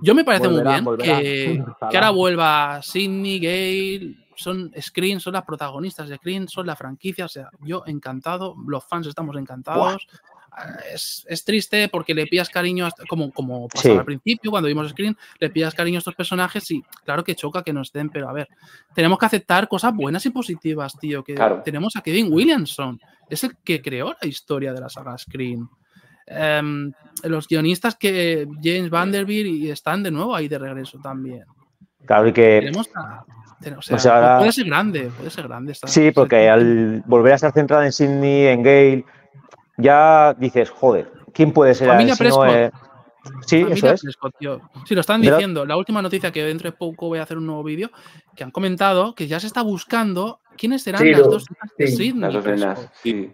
Yo me parece Volverán, muy bien que, que ahora vuelva Sidney, Gale, son Screen, son las protagonistas de Screen, son la franquicia. O sea, yo encantado, los fans estamos encantados. Ah, Es, es triste porque le pillas cariño, hasta- como, como pasaba Sí. al principio cuando vimos Screen, le pillas cariño a estos personajes y claro que choca que no estén, pero a ver, tenemos que aceptar cosas buenas y positivas, tío. Que Claro. tenemos a Kevin Williamson, es el que creó la historia de la saga Screen. em, los guionistas que James Vanderbilt y están de nuevo ahí de regreso también. Claro, y que. O Pues sea, ahora- Puede ser grande, puede ser grande. esta- Sí, porque al volver a estar centrada en Sydney, en Gale, ya dices, joder, ¿quién puede ser Familia no Prescott. es- Sí, Familia eso es. Prescott, tío. Sí, lo están ¿Verdad? diciendo. La última noticia que dentro de poco voy a hacer un nuevo vídeo, que han comentado que ya se está buscando quiénes serán Sí, las lo- dos de sí, Sidney Las dos Prescott. nenas. Sí.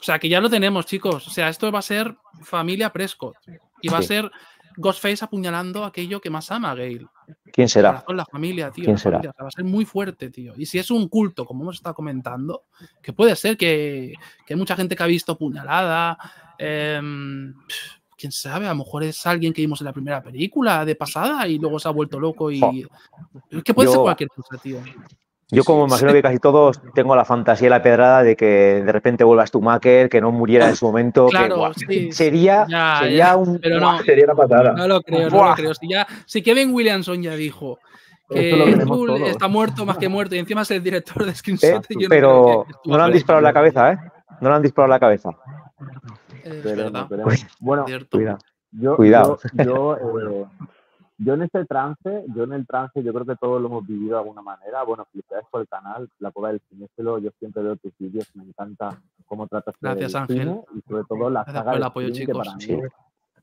O sea, que ya lo tenemos, chicos. O sea, esto va a ser familia Prescott. Y va a ser Ghostface apuñalando aquello que más ama a Gale. ¿Quién será? Corazón, la familia, tío. ¿Quién será? familia. O sea, va a ser muy fuerte, tío. Y si es un culto, como hemos estado comentando, que puede ser que, que hay mucha gente que ha visto puñalada. pf, Quién sabe, a lo mejor es alguien que vimos en la primera película de pasada y luego se ha vuelto loco y. Jo. Es que puede ser cualquier cosa, tío. Yo, como imagino que casi todos, tengo la fantasía y la pedrada de que de repente vuelva Stumacher, que no muriera en su momento. que, Claro, guau, sí. Sería, Ya, sería ya, un. Pero no, Sería una patada. no lo creo, no lo creo. Si, ya, si Kevin Williamson ya dijo que está muerto más que muerto y encima es el director de Skin Eh, 7, yo no pero creo que esto no va le han disparado en la cabeza, ¿eh? No le han disparado en la cabeza. Es verdad. Bueno. Cuidado. Yo, Cuidado. Yo, yo, eh, yo en este trance, yo en el trance, yo creo que todos lo hemos vivido de alguna manera. Bueno, felicidades por el canal, La Cueva del Cinéfilo. Yo siempre veo tus vídeos, me encanta cómo tratas Gracias, el Ángel. cine y sobre todo la Gracias saga por el apoyo, que chicos. para mí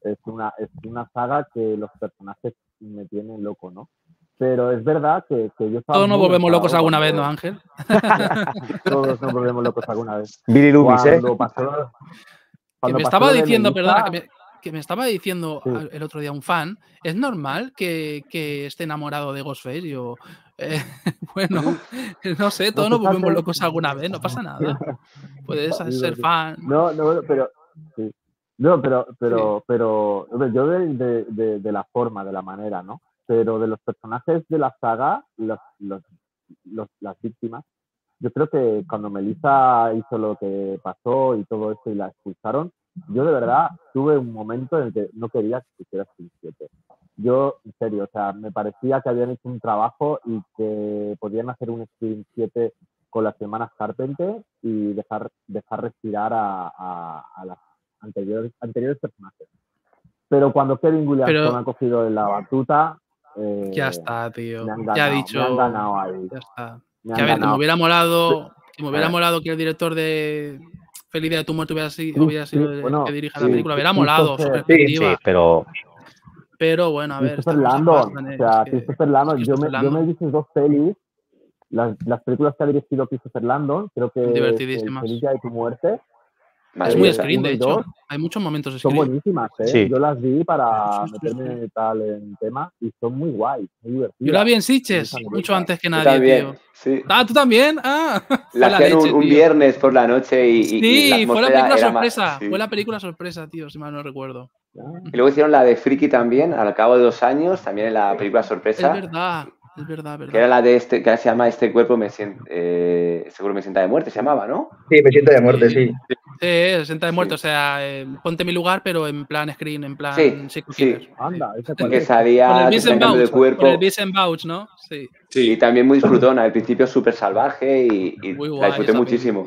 es una, es una saga que los personajes me tienen loco, ¿no? Pero es verdad que, que yo estaba Todos nos volvemos locos alguna vez, ¿no, Ángel? Todos nos volvemos locos alguna vez. Billy Loomis, ¿eh? Cuando pasó, Que cuando me pasó estaba diciendo, perdona, que me, que me estaba diciendo Sí. el otro día un fan, ¿es normal que, que esté enamorado de Ghostface? Yo, eh, bueno, no sé, todos nos volvemos locos alguna vez, no pasa nada. Puedes ser fan. No, no, pero. Sí. No, pero, pero, pero. Yo de, de, de, de la forma, de la manera, ¿no? Pero de los personajes de la saga, los, los, los- las víctimas, yo creo que cuando Melissa hizo lo que pasó y todo esto y la expulsaron, yo de verdad tuve un momento en el que no quería que hiciera Scream 7. Yo, en serio, o sea, me parecía que habían hecho un trabajo y que podían hacer un Scream 7 con las semanas Carpenter y dejar, dejar respirar a, a, a las anteriores, anteriores personajes. Pero cuando Kevin Williamson Pero- ha cogido la batuta, eh, Ya está, tío. han ya ha ganado, dicho. me han ganado ahí. Ya está. me Que a ver, que me ganado. hubiera molado, que me hubiera ver. molado que el director de Feliz Día de tu muerte hubiera sido, Sí, hubiera sido sí, el bueno, que dirija sí, la película. Hubiera sí, molado Christopher- perspectiva. Sí, pero Pero bueno, a ver. Christopher Landon, o es sea, Christopher Landon, yo me, yo me he visto dos pelis, las, las películas que ha dirigido Christopher Landon, creo que Divertidísimas. El Feliz Día de tu muerte, Es muy mía. screen, de hecho. Hay muchos momentos son screen. buenísimas, ¿eh? Sí. Yo las vi para meterme tal en tema y son muy guays, muy divertidas. Yo la vi en Están mucho antes que nadie, también, tío. sí. Ah, ¿tú también? Ah, La hacían un, leche, un tío. viernes por la noche y, Sí, la fue la película más- sorpresa. sí. Fue la película sorpresa, tío, si mal no recuerdo. Y luego hicieron la de Friki también, al cabo de dos años, también en la película Es sorpresa, verdad, es verdad, que era la de este, que se llama Este cuerpo me sienta, eh, seguro me sienta de muerte, se llamaba, ¿no? Sí, me siento de muerte, Sí. sí. Sí, 60 de muerte, Sí. o sea, eh, ponte mi lugar, pero en plan screen, en plan Sí, sí. Anda, esa Que es? Con salía, el de cuerpo con el Beast and Bouch, ¿no? Sí, y Sí, también muy disfrutona, al principio súper salvaje y, y muy la disfruté muchísimo.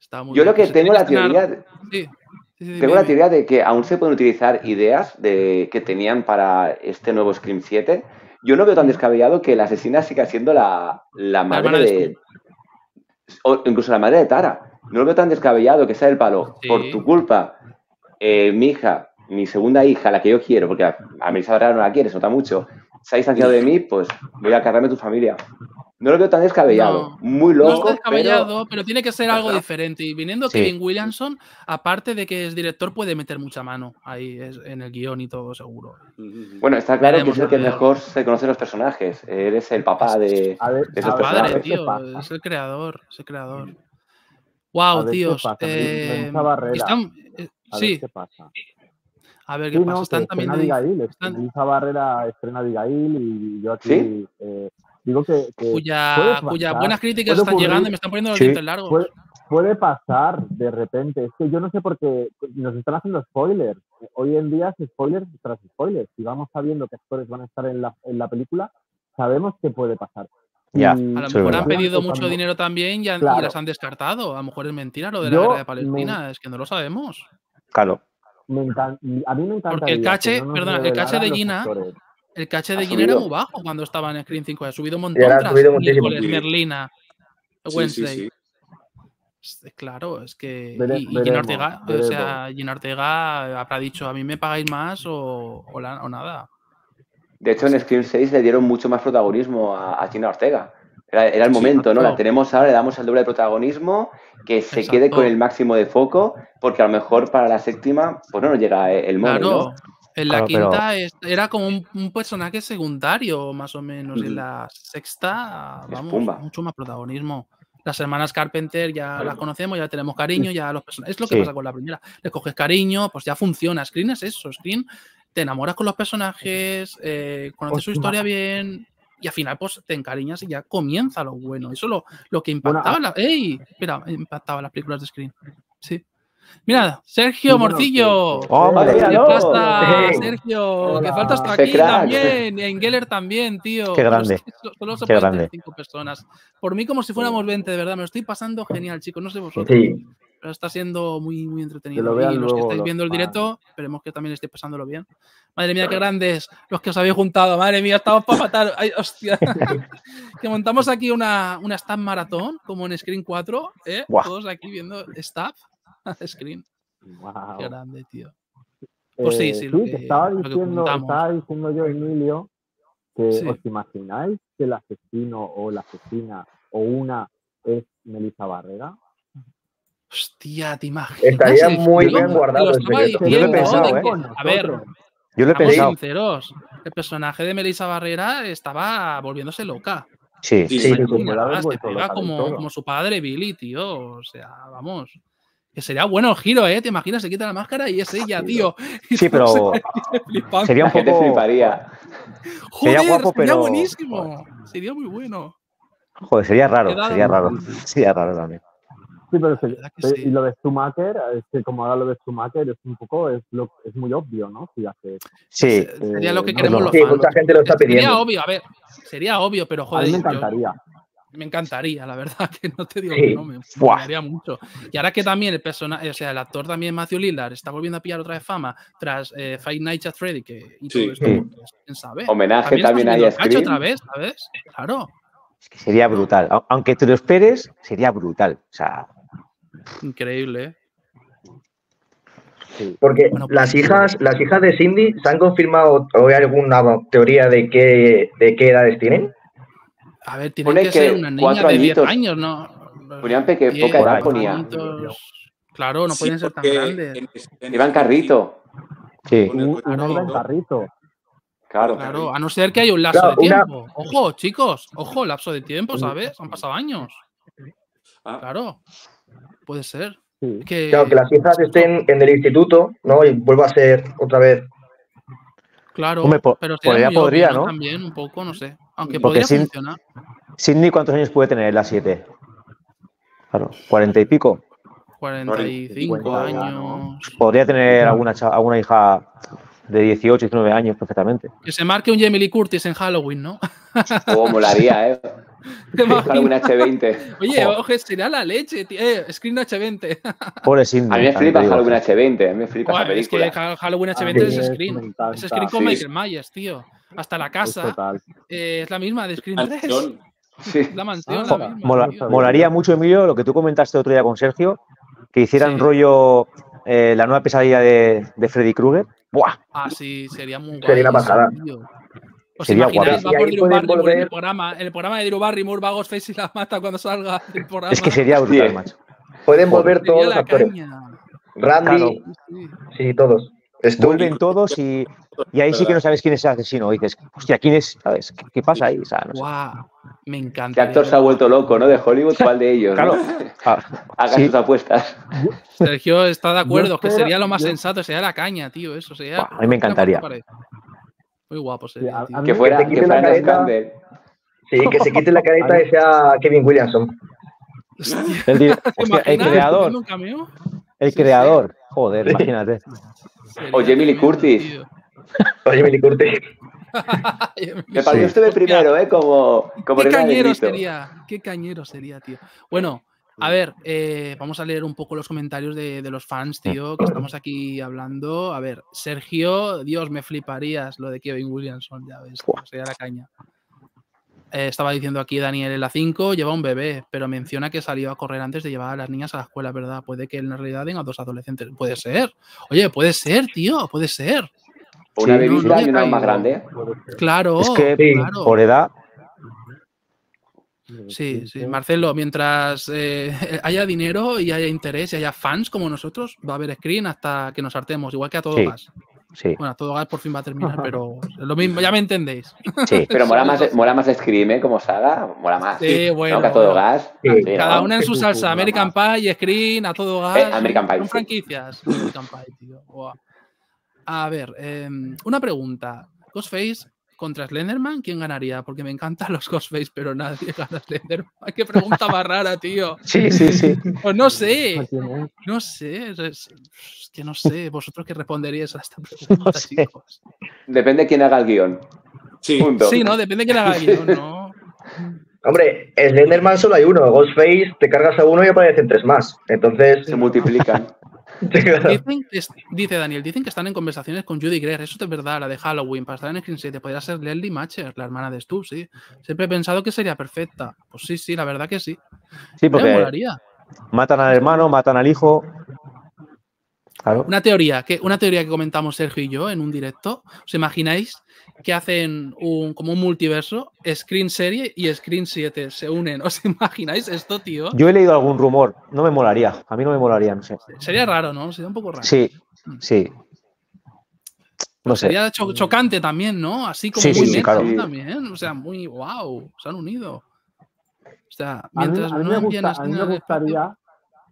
Está muy Yo lo bien. que Pues se tengo la teoría, Sí, sí, sí, tengo la teoría de que aún se pueden utilizar ideas de, que tenían para este nuevo Scream 7. Yo no veo tan descabellado que la asesina siga siendo la, la madre de o incluso la madre de Tara. No lo veo tan descabellado que sea el palo. Sí. Por tu culpa, eh, mi hija, mi segunda hija, la que yo quiero, porque a, a no la quiere, se nota mucho, se ha distanciado de mí, pues voy a cargarme tu familia. No lo veo tan descabellado. No. Muy No loco, está descabellado, pero... pero... tiene que ser algo diferente. Y viniendo Sí. Kevin Williamson, aparte de que es director, puede meter mucha mano ahí es- en el guion y todo, seguro. Bueno, está claro que Veremos, es el que a ver. mejor se conoce los personajes. Eres el papá de... A ver, de esos a ver, Padre, a ver qué tío, pasa. es el creador, es el creador. A Wow, ver qué tíos. pasa, eh, están- eh, A ver sí, qué pasa. a ver qué Sí, pasa. no, que Están estrena también. Abigail, están- Elisa Barrera estrena Abigail y yo aquí ¿Sí? eh, digo que, que cuya, cuya buenas críticas están ocurrir, llegando y me están poniendo los Sí. dientes largos. puede, puede pasar de repente. Es que yo no sé por qué nos están haciendo spoilers. Hoy en día es spoilers tras spoilers. Si vamos sabiendo que actores van a estar en la, en la película, sabemos que puede pasar. Ya, Y- A lo mejor han pedido mucho dinero también y, han- y las han descartado. A lo mejor es mentira lo de la Yo guerra de Palestina, es que no lo sabemos. Claro. me encan- a mí me encanta. Porque el cache- perdona, el cache de Gina- El caché de Gina era muy bajo cuando estaba en Screen 5. Ha subido un montón. ha subido muchísimo. Merlina, Sí, sí, Wednesday. sí. Es- Claro, es que. Vere- y, y Gina veremos, Ortega, o sea, Gina Ortega habrá dicho: a mí me pagáis más o, o, la- o nada. De hecho, en Scream 6 le dieron mucho más protagonismo a, a Gina Ortega. Era, era el Sí, momento, ¿no? La tenemos ahora, le damos el doble de protagonismo, que se Exacto. quede con el máximo de foco, porque a lo mejor para la séptima, pues no nos llega el money, Claro. ¿no? En la Claro, pero- quinta es- era como un, un personaje secundario, más o menos. En la sexta, vamos, mucho más protagonismo. Las hermanas Carpenter ya las conocemos, ya tenemos cariño, ya los personajes. Es lo que Sí. pasa con la primera. Le coges cariño, pues ya funciona. Screen es eso. Screen te enamoras con los personajes, eh, conoces su historia bien y al final pues te encariñas y ya comienza lo bueno. Eso es lo, lo que impactaba. Bueno, la- ¡Ey! Espera, impactaba las películas de Screen. Sí. Mira, Sergio Morcillo. ¡Hombre! Míralo. ¿Qué pasa, Hey. Sergio? Que Hola. falta hasta Ese aquí crack. también. Y en Geller también, tío. Qué grande. Solo se Qué pueden cinco personas. Por mí, como si fuéramos 20, de verdad. Me lo estoy pasando genial, chicos. No sé vosotros. Sí. Pero está siendo muy, muy entretenido. lo vean y los que estáis los viendo el directo, esperemos que también estéis pasándolo bien. Madre mía, qué grandes los que os habéis juntado. Madre mía, estamos para matar. Ay, hostia. que montamos aquí una, una staff maratón, como en Screen 4. ¿eh? Todos aquí viendo staff. Screen. Wow. Qué grande, tío. Pues sí, Eh, sí, lo que que- estaba lo que diciendo, estaba diciendo yo, Emilio, que Sí. os imagináis que el asesino o la asesina o una es Melissa Barrera. Hostia, te imaginas. Estaría muy bien guardado Lo el. Yo lo he diciendo, pensado, ¿eh? A ver, Yo lo he pensado. sinceros. El personaje de Melissa Barrera estaba volviéndose loca. Sí. Sí, Sí, como su padre Billy, tío. O sea, vamos. Que sería bueno el giro, ¿eh? ¿Te imaginas? Se quita la máscara y es ella, tío. Y Sí, pero sería un poco. fliparía. Joder, sería guapo, sería buenísimo. Sería muy bueno. Joder, sería raro. Sería raro. Sería raro también. Sí, pero sí. y lo de Schumacher, es que como ahora lo de Schumacher es un poco, es, lo, es muy obvio, ¿no? Si hace, Sí. Se- Sería lo que Eh, queremos no, los Sí, fans. mucha gente lo está Sería pidiendo. obvio, a ver. Sería obvio, pero a joder. mí me yo- encantaría. Me encantaría, la verdad, que no te digo Sí. que no, me gustaría mucho. Y ahora que también el personaje, o sea, el actor también Matthew Lillard está volviendo a pillar otra vez fama tras eh, Five Nights at Freddy, que y todo Sí. esto, Sí. pues, quién sabe. Homenaje también ahí a Scream. otra vez, ¿sabes? Claro, Es que sería brutal. Au- Aunque te lo esperes, sería brutal. O sea, increíble. ¿eh? Sí. Porque Bueno, las pues- hijas, las hijas de Cindy, ¿se han confirmado o hay alguna teoría de qué, de qué edades tienen? A ver, tiene que, que ser una niña de 10 añitos. años, ¿no? Ponían Diez, poca edad, ponía. Claro, no Sí, pueden ser tan grandes. en- en Iba en carrito. sí. Con el Un- Una cochecito. iba en carrito. Claro. Claro, a no ser que haya un lapso Claro, de una- tiempo. Ojo, chicos, ojo, lapso de tiempo, ¿sabes? Han pasado años. Ah, Claro, puede ser. Sí. Que, Claro, que las hijas estén en el instituto, ¿no? Y vuelva a ser otra vez. Claro, Hombre, pero sería podría-. ¿no? También un poco, no sé. Aunque Porque podría sin- funcionar. Sidney, ¿cuántos años puede tener la 7? Claro, cuarenta y pico. 45 50 ya, años. ¿no? Podría tener alguna, alguna hija de 18, 19 años perfectamente. Que se marque un Jamie Lee Curtis en Halloween, ¿no? Oh, molaría, ¿eh? ¿Te Halloween imaginas? H20. Oye, oje, sería la leche, tío. Eh, Screen H20. Pobre A Sidney. mí me flipa. Halloween H20. A mí me flipa esa Joder, es que película. Ha- Halloween A H20 mí es es- Screen. Es Screen con Sí. Michael Myers, tío. Hasta la Es casa total. eh, es la misma de Screen 3. Mansión. Sí. La mansión, Ah, la misma. Mola- molaría mucho, Emilio, lo que tú comentaste otro día con Sergio, que hicieran Sí. rollo eh, la nueva pesadilla de, de Freddy Krueger. ¡Buah! Ah, sí, sería muy guay. Sería una pasada. ¿Os Sería imagináis? guapo. Va por Drew Barrymore en el programa, el programa de Drew Barrymore va Ghostface y la mata cuando salga del programa. Es que sería brutal, Sí. macho. Pueden volver Sería todos los actores. caña. Randy, Claro. Sí, todos. Vuelven todos y, y ahí sí que no sabes quién es el asesino. Dices, hostia, ¿quién es? ¿Sabes? ¿Qué, qué pasa ahí? O sea, no sé. Guau, me encanta. ¿Qué actor se ha vuelto loco, no? De Hollywood, ¿cuál de ellos? Claro. no? Ah, Haga sí. sus apuestas. Sergio está de acuerdo, que sería lo más yo- sensato, sería la caña, tío. Eso sería. A mí me encantaría. Muy guapo sería. Que fuera, te que quiten la fuera Neve careta. Campbell. sí, que se quite la careta y sea Kevin Williamson. Hostia, El, di- ¿te hostia, el imaginas creador. El creador. Joder, imagínate. O Jamie Lee Curtis. tío. Oye, Milly Curtis. Me pareció estuve primero, ¿eh? Como, como Qué cañero sería, qué cañero sería, tío. Bueno, a ver, eh, vamos a leer un poco los comentarios de, de los fans, tío, que estamos aquí hablando. A ver, Sergio, Dios, me fliparías lo de Kevin Williamson, ya ves, tío, sería la caña. Eh, estaba diciendo aquí Daniel en la 5 lleva un bebé, pero menciona que salió a correr antes de llevar a las niñas a la escuela, ¿verdad? Puede que en realidad tenga dos adolescentes. Puede ser. Oye, puede ser, tío, puede ser. Una Sí, bebita no, no y una más grande. Claro. es que sí, claro. por edad, Sí, sí, Marcelo, mientras eh, haya dinero y haya interés y haya fans como nosotros, va a haber screen hasta que nos hartemos, igual que a todo Sí. gas. Sí, Bueno, a todo gas por fin va a terminar, pero lo mismo, ya me entendéis. sí. Pero mola más, mola más Scream, ¿eh? Como saga, mola más. Sí, ¿no? bueno, Que a todo gas. Sí. Sí, Cada ¿no? una en su salsa, American Pie, screen, a todo gas. Eh, American Pie, Son sí. franquicias. American Pie, tío. A ver, em, una pregunta. Ghostface contra Slenderman, ¿quién ganaría? Porque me encantan los Ghostface, pero nadie gana Slenderman. Qué pregunta más rara, tío. Sí, sí, sí. Pues no sé. No sé, es, que no sé, vosotros qué responderíais a esta pregunta, sé. chicos. Depende quién haga el guion. Sí, Punto. Sí, ¿no? Depende de quién haga el guion, ¿no? Hombre, Slenderman solo hay uno. Ghostface, te cargas a uno y aparecen tres más. Entonces, Se multiplican. Dicen que es- dice Daniel, dicen que están en conversaciones con Judy Greer, eso es verdad, la de Halloween, para estar en Screen 7, podría ser Leslie Matcher, la hermana de Stu, sí. Siempre he pensado que sería perfecta. Pues sí, sí, la verdad que sí. Sí, Me porque molaría. matan al hermano, matan al hijo. Claro. Una teoría, que, una teoría que comentamos Sergio y yo en un directo. ¿Os imagináis que hacen un, como un multiverso, Screen Serie y Screen 7 se unen? ¿Os imagináis esto, tío? Yo he leído algún rumor, no me molaría. A mí no me molaría, no sé. Sería raro, ¿no? Sería un poco raro. Sí, sí. No sé. Sería cho- chocante también, ¿no? Así como Sí, muy sí, sí, claro. también. O sea, muy wow, se han unido. O sea, A mí, mientras a mí no me, gusta- a mí me gustaría,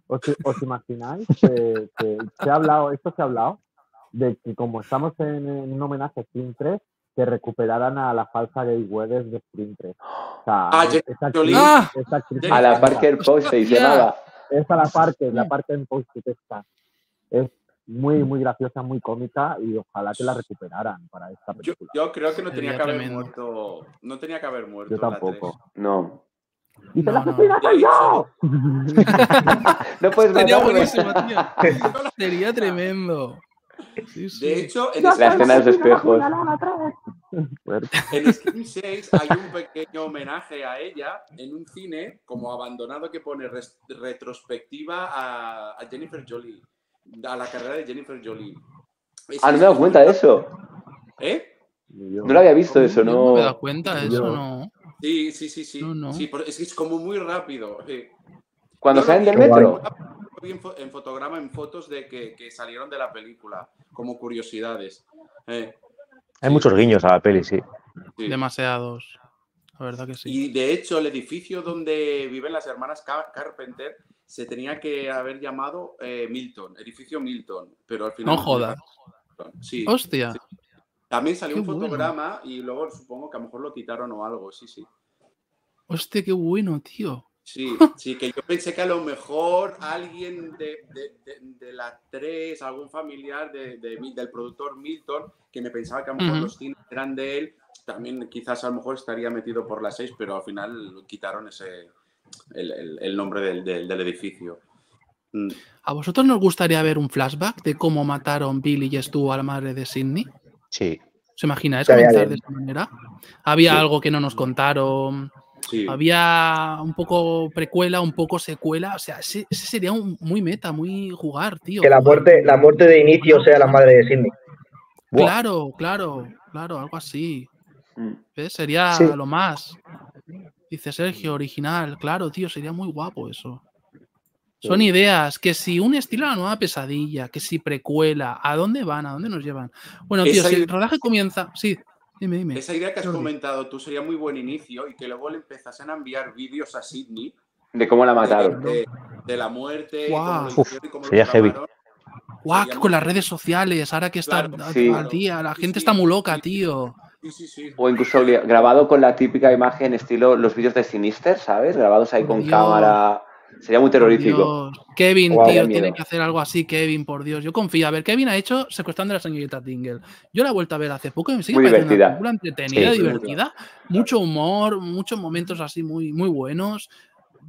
¿os, os imagináis que, que se ha hablado, esto se ha hablado, de que como estamos en, en un homenaje a Scream 3, que recuperaran a la falsa Gay Weathers de Scream 3. O sea, Ah, esa actriz-. ¡Ah! esa actriz A la. Parker Posey se llamaba. Esa la Parker, la Parker Post esta. Es muy, muy graciosa, muy cómica y ojalá que la recuperaran para esta yo, película. yo creo que no tenía que haber muerto. No tenía que haber muerto. Yo la tampoco. No. ¡Y No, la no. asesina soy yo! No puedes Sería matarme. buenísimo, tío. Sería tremendo. Sí, sí. De hecho, en La escena de los espejos. en Scream 6 hay un pequeño homenaje a ella en un cine como abandonado que pone retrospectiva a, a Jennifer Jolie, a la carrera de Jennifer Jolie. Es Ah, no me he dado cuenta de eso. ¿Eh? No lo había visto eso, No me he no. dado cuenta de eso, no. Sí, sí, sí, sí. No, no. Sí, es que es como muy rápido. Cuando salen del metro. en, fo- en fotograma, en fotos de que, que salieron de la película, como curiosidades. Eh, Hay muchos guiños a la peli, sí. sí. Demasiados. La verdad que sí. Y de hecho, el edificio donde viven las hermanas Car- Carpenter se tenía que haber llamado eh, Milton, edificio Milton, pero al final. No jodas. Sí. Hostia. sí. También salió Qué un bueno. fotograma y luego supongo que a lo mejor lo quitaron o algo. Sí, sí. Hostia, qué bueno, tío. Sí, sí, que yo pensé que a lo mejor alguien de, de, de, de la 3, algún familiar de, de Mil- del productor Milton, que me pensaba que a lo mejor los cines eran de él, también quizás a lo mejor estaría metido por la 6, pero al final quitaron ese el, el- el nombre del, del- del edificio. Mm. ¿A vosotros nos gustaría ver un flashback de cómo mataron Billy y Stu a la madre de Sidney? Sí. ¿Se imagináis Estaría comenzar bien. de esa manera? Había Sí. algo que no nos contaron, Sí. había un poco precuela, un poco secuela, o sea, ese, ese sería un muy meta, muy jugar, tío. Que la muerte, la muerte de inicio sea la madre de Sidney. Buah. Claro, claro, claro, algo así. Mm. ¿Ves? Sería Sí. lo más. Dice Sergio, original. Claro, tío, sería muy guapo eso. Son ideas, que si un estilo a la nueva pesadilla, que si precuela, ¿a dónde van? ¿A dónde nos llevan? Bueno, tío, Esa si el rodaje comienza. Sí, dime, dime. Esa idea que has Jordi. comentado tú sería muy buen inicio y que luego le empezasen a enviar vídeos a Sidney De cómo la mataron. de- de la muerte, y Guau. cómo lo Uf, hicieron y cómo lo sería heavy. Guau, sería con las redes sociales, ahora que está Claro, a- sí. al día, la Sí, gente sí, está muy loca, sí. tío. Sí, sí, sí. O incluso grabado con la típica imagen estilo los vídeos de Sinister, ¿sabes? Grabados ahí con Dios. cámara Sería muy terrorífico. Dios. Kevin, tío, tiene que hacer algo así, Kevin, por Dios. Yo confío. A ver, Kevin ha hecho Secuestrando a la señorita Tingle. Yo la he vuelto a ver hace poco y me sigue Muy pareciendo divertida. una película entretenida, Sí. divertida. Mucho humor, muchos momentos así muy, muy buenos.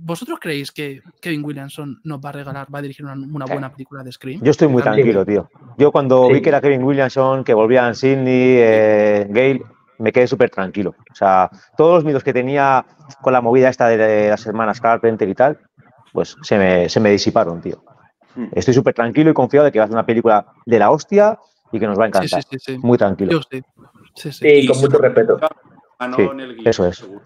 ¿Vosotros creéis que Kevin Williamson nos va a regalar, va a dirigir una, una Sí. buena película de Scream? Yo estoy muy tranquilo, tío. Yo cuando Sí. vi que era Kevin Williamson, que volvían Sidney, eh, Gale, me quedé súper tranquilo. O sea, todos los miedos que tenía con la movida esta de, de las hermanas Carpenter y tal, pues se me, se me disiparon, tío. Hmm. Estoy súper tranquilo y confiado de que va a ser una película de la hostia y que nos va a encantar. sí, sí, sí. Muy tranquilo. Yo sí. Sí, sí. Sí, Y con mucho respeto. Ganó Sí, en el guion, eso es. seguro.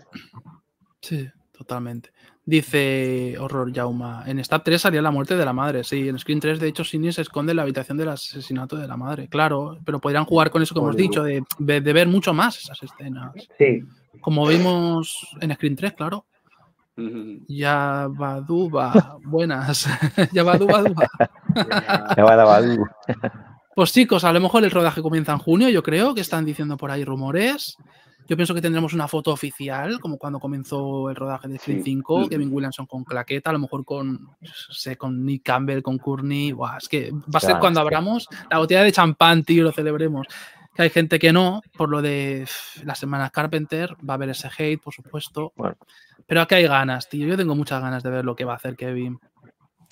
Sí, totalmente. Dice Horror Yauma. En Stab 3 salía la muerte de la madre. Sí, en Screen 3, de hecho, Sidney se esconde en la habitación del asesinato de la madre. Claro, pero podrían jugar con eso que hemos dicho, de, de- de ver mucho más esas escenas. Sí. Como vimos en Screen 3, claro. Ujú. Yabaduba, buenas. Yabaduba. Me va a dar algo. Pues chicos, a lo mejor el rodaje comienza en junio, yo creo, que están diciendo por ahí rumores. Yo pienso que tendremos una foto oficial, como cuando comenzó el rodaje de Screen Sí. 5, Mm. Kevin Williamson con claqueta, a lo mejor con, no sé, con Nick Campbell, con Courtney. Buah, es que va a ser Claro, cuando abramos la botella de champán, tío, lo celebremos. Que hay gente que no, por lo de pff, las semanas Carpenter, va a haber ese hate, por supuesto. Bueno. Pero aquí hay ganas, tío. Yo tengo muchas ganas de ver lo que va a hacer Kevin.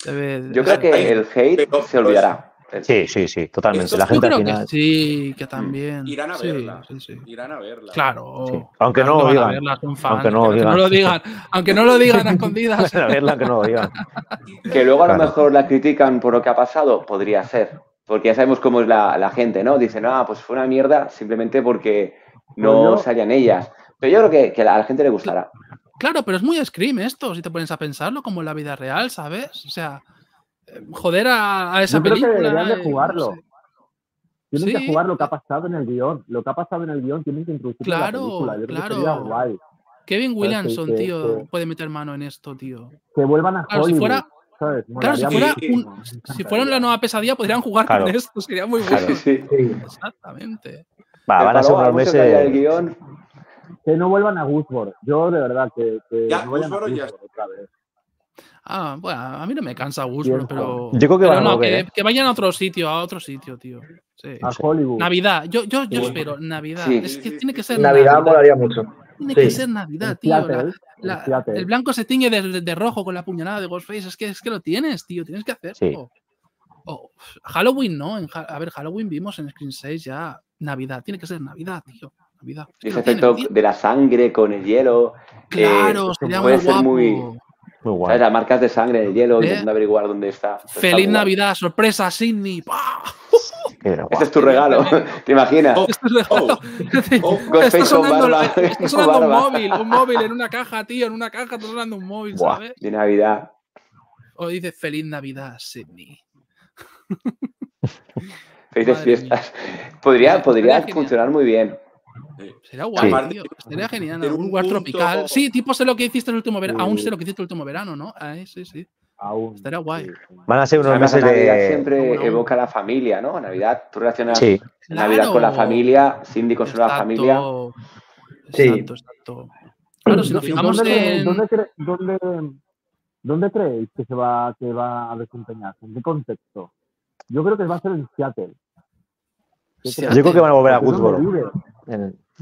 Debe- Yo creo que el hate Pero- se olvidará. Sí, sí, sí, totalmente. La gente al creo que final. sí, que también. Irán a Sí, verla. sí, sí. Irán a verla. Claro. Sí. Aunque claro no digan. verla, Aunque no lo digan. digan. Aunque no lo digan a escondidas. A verla que no lo digan. Que luego a lo Claro. mejor la critican por lo que ha pasado, podría ser. Porque ya sabemos cómo es la, la gente, ¿no? Dicen, ah, pues fue una mierda simplemente porque no yo- salían ellas. Pero yo creo que, que a la gente le gustará. Claro, pero es muy Scream esto, si te pones a pensarlo, como en la vida real, ¿sabes? O sea, eh, joder a, a esa Yo creo que deberían de no jugarlo. sé. Tienen Sí. que jugar lo que ha pasado en el guion. Lo que ha pasado en el guion tienen que introducirlo en Claro, la película. Yo creo claro. que sería guay. Kevin Williamson, que- tío, que- puede meter mano en esto, tío. Que vuelvan a Claro, si Hollywood. fuera- ¿sabes? Claro, si fuera, un- si fuera la nueva pesadilla, podrían jugar Claro. con esto, sería muy bueno. Sí, sí. Sí. Exactamente. Va, van a ser unos a meses. guion. Que no vuelvan a Gusbord. Yo, de verdad, que, que Ya, no vayan a Woodsboro ya otra vez. Ah, bueno, a mí no me cansa Woodsboro, pero. Yo creo que van a no, que, ¿eh? que vayan a otro sitio, a otro sitio, tío. Sí. A Hollywood. Navidad, yo, yo, yo Sí. espero Navidad. Sí. Es Sí, que sí, tiene que sí. ser Navidad molaría mucho. Tiene que ser Navidad, tío. La- la- Seattle. el blanco se tiñe de, de- de rojo con la puñalada de Ghostface. Es que, es que lo tienes, tío. Tienes que hacerlo. Sí. Oh, Halloween, ¿no? En a ver, Halloween vimos en Screen 6 ya Navidad. Tiene que ser Navidad, tío. Navidad. Ese tiene, efecto tío. de la sangre con el hielo. eh, Claro, sería puede muy ser guapo. muy- Muy guay. ¿Sabes? Las marcas de sangre en el hielo, ¿Eh? intentando averiguar dónde está. Está Feliz. Navidad, sorpresa, Sidney. Guay. es tu regalo, ¿te imaginas? Oh, Esto es de- oh, oh, Ghostface Está sonando, barba, está con sonando un móvil, un móvil en una caja, tío, en una caja está sonando un móvil, Buah. ¿sabes? De Navidad. O dice Feliz Navidad, Sidney. Felices Madre fiestas. Podría, podría genial. funcionar muy bien. Sí. Sería guay, Aparte, tío. Estaría genial. tiene Un lugar punto- tropical. Sí, tipo sé lo que hiciste el último verano. Aún sé lo que hiciste el último verano, ¿no? Ahí, sí, sí. Aún. Estaría guay. Van a ser unos Además, meses Navidad de. siempre evoca la familia, ¿no? Navidad, tú relacionas Sí, Navidad con la familia, Cindy con su nueva Exacto. familia. Sí. Exacto, exacto. Claro, si nos ¿Dónde- fijamos ¿Dónde, en. dónde, cre- dónde- dónde creéis que se va, que va a desempeñarse? ¿En qué contexto? Yo creo que va a ser en Seattle. Yo creo que van a volver a Woodsboro.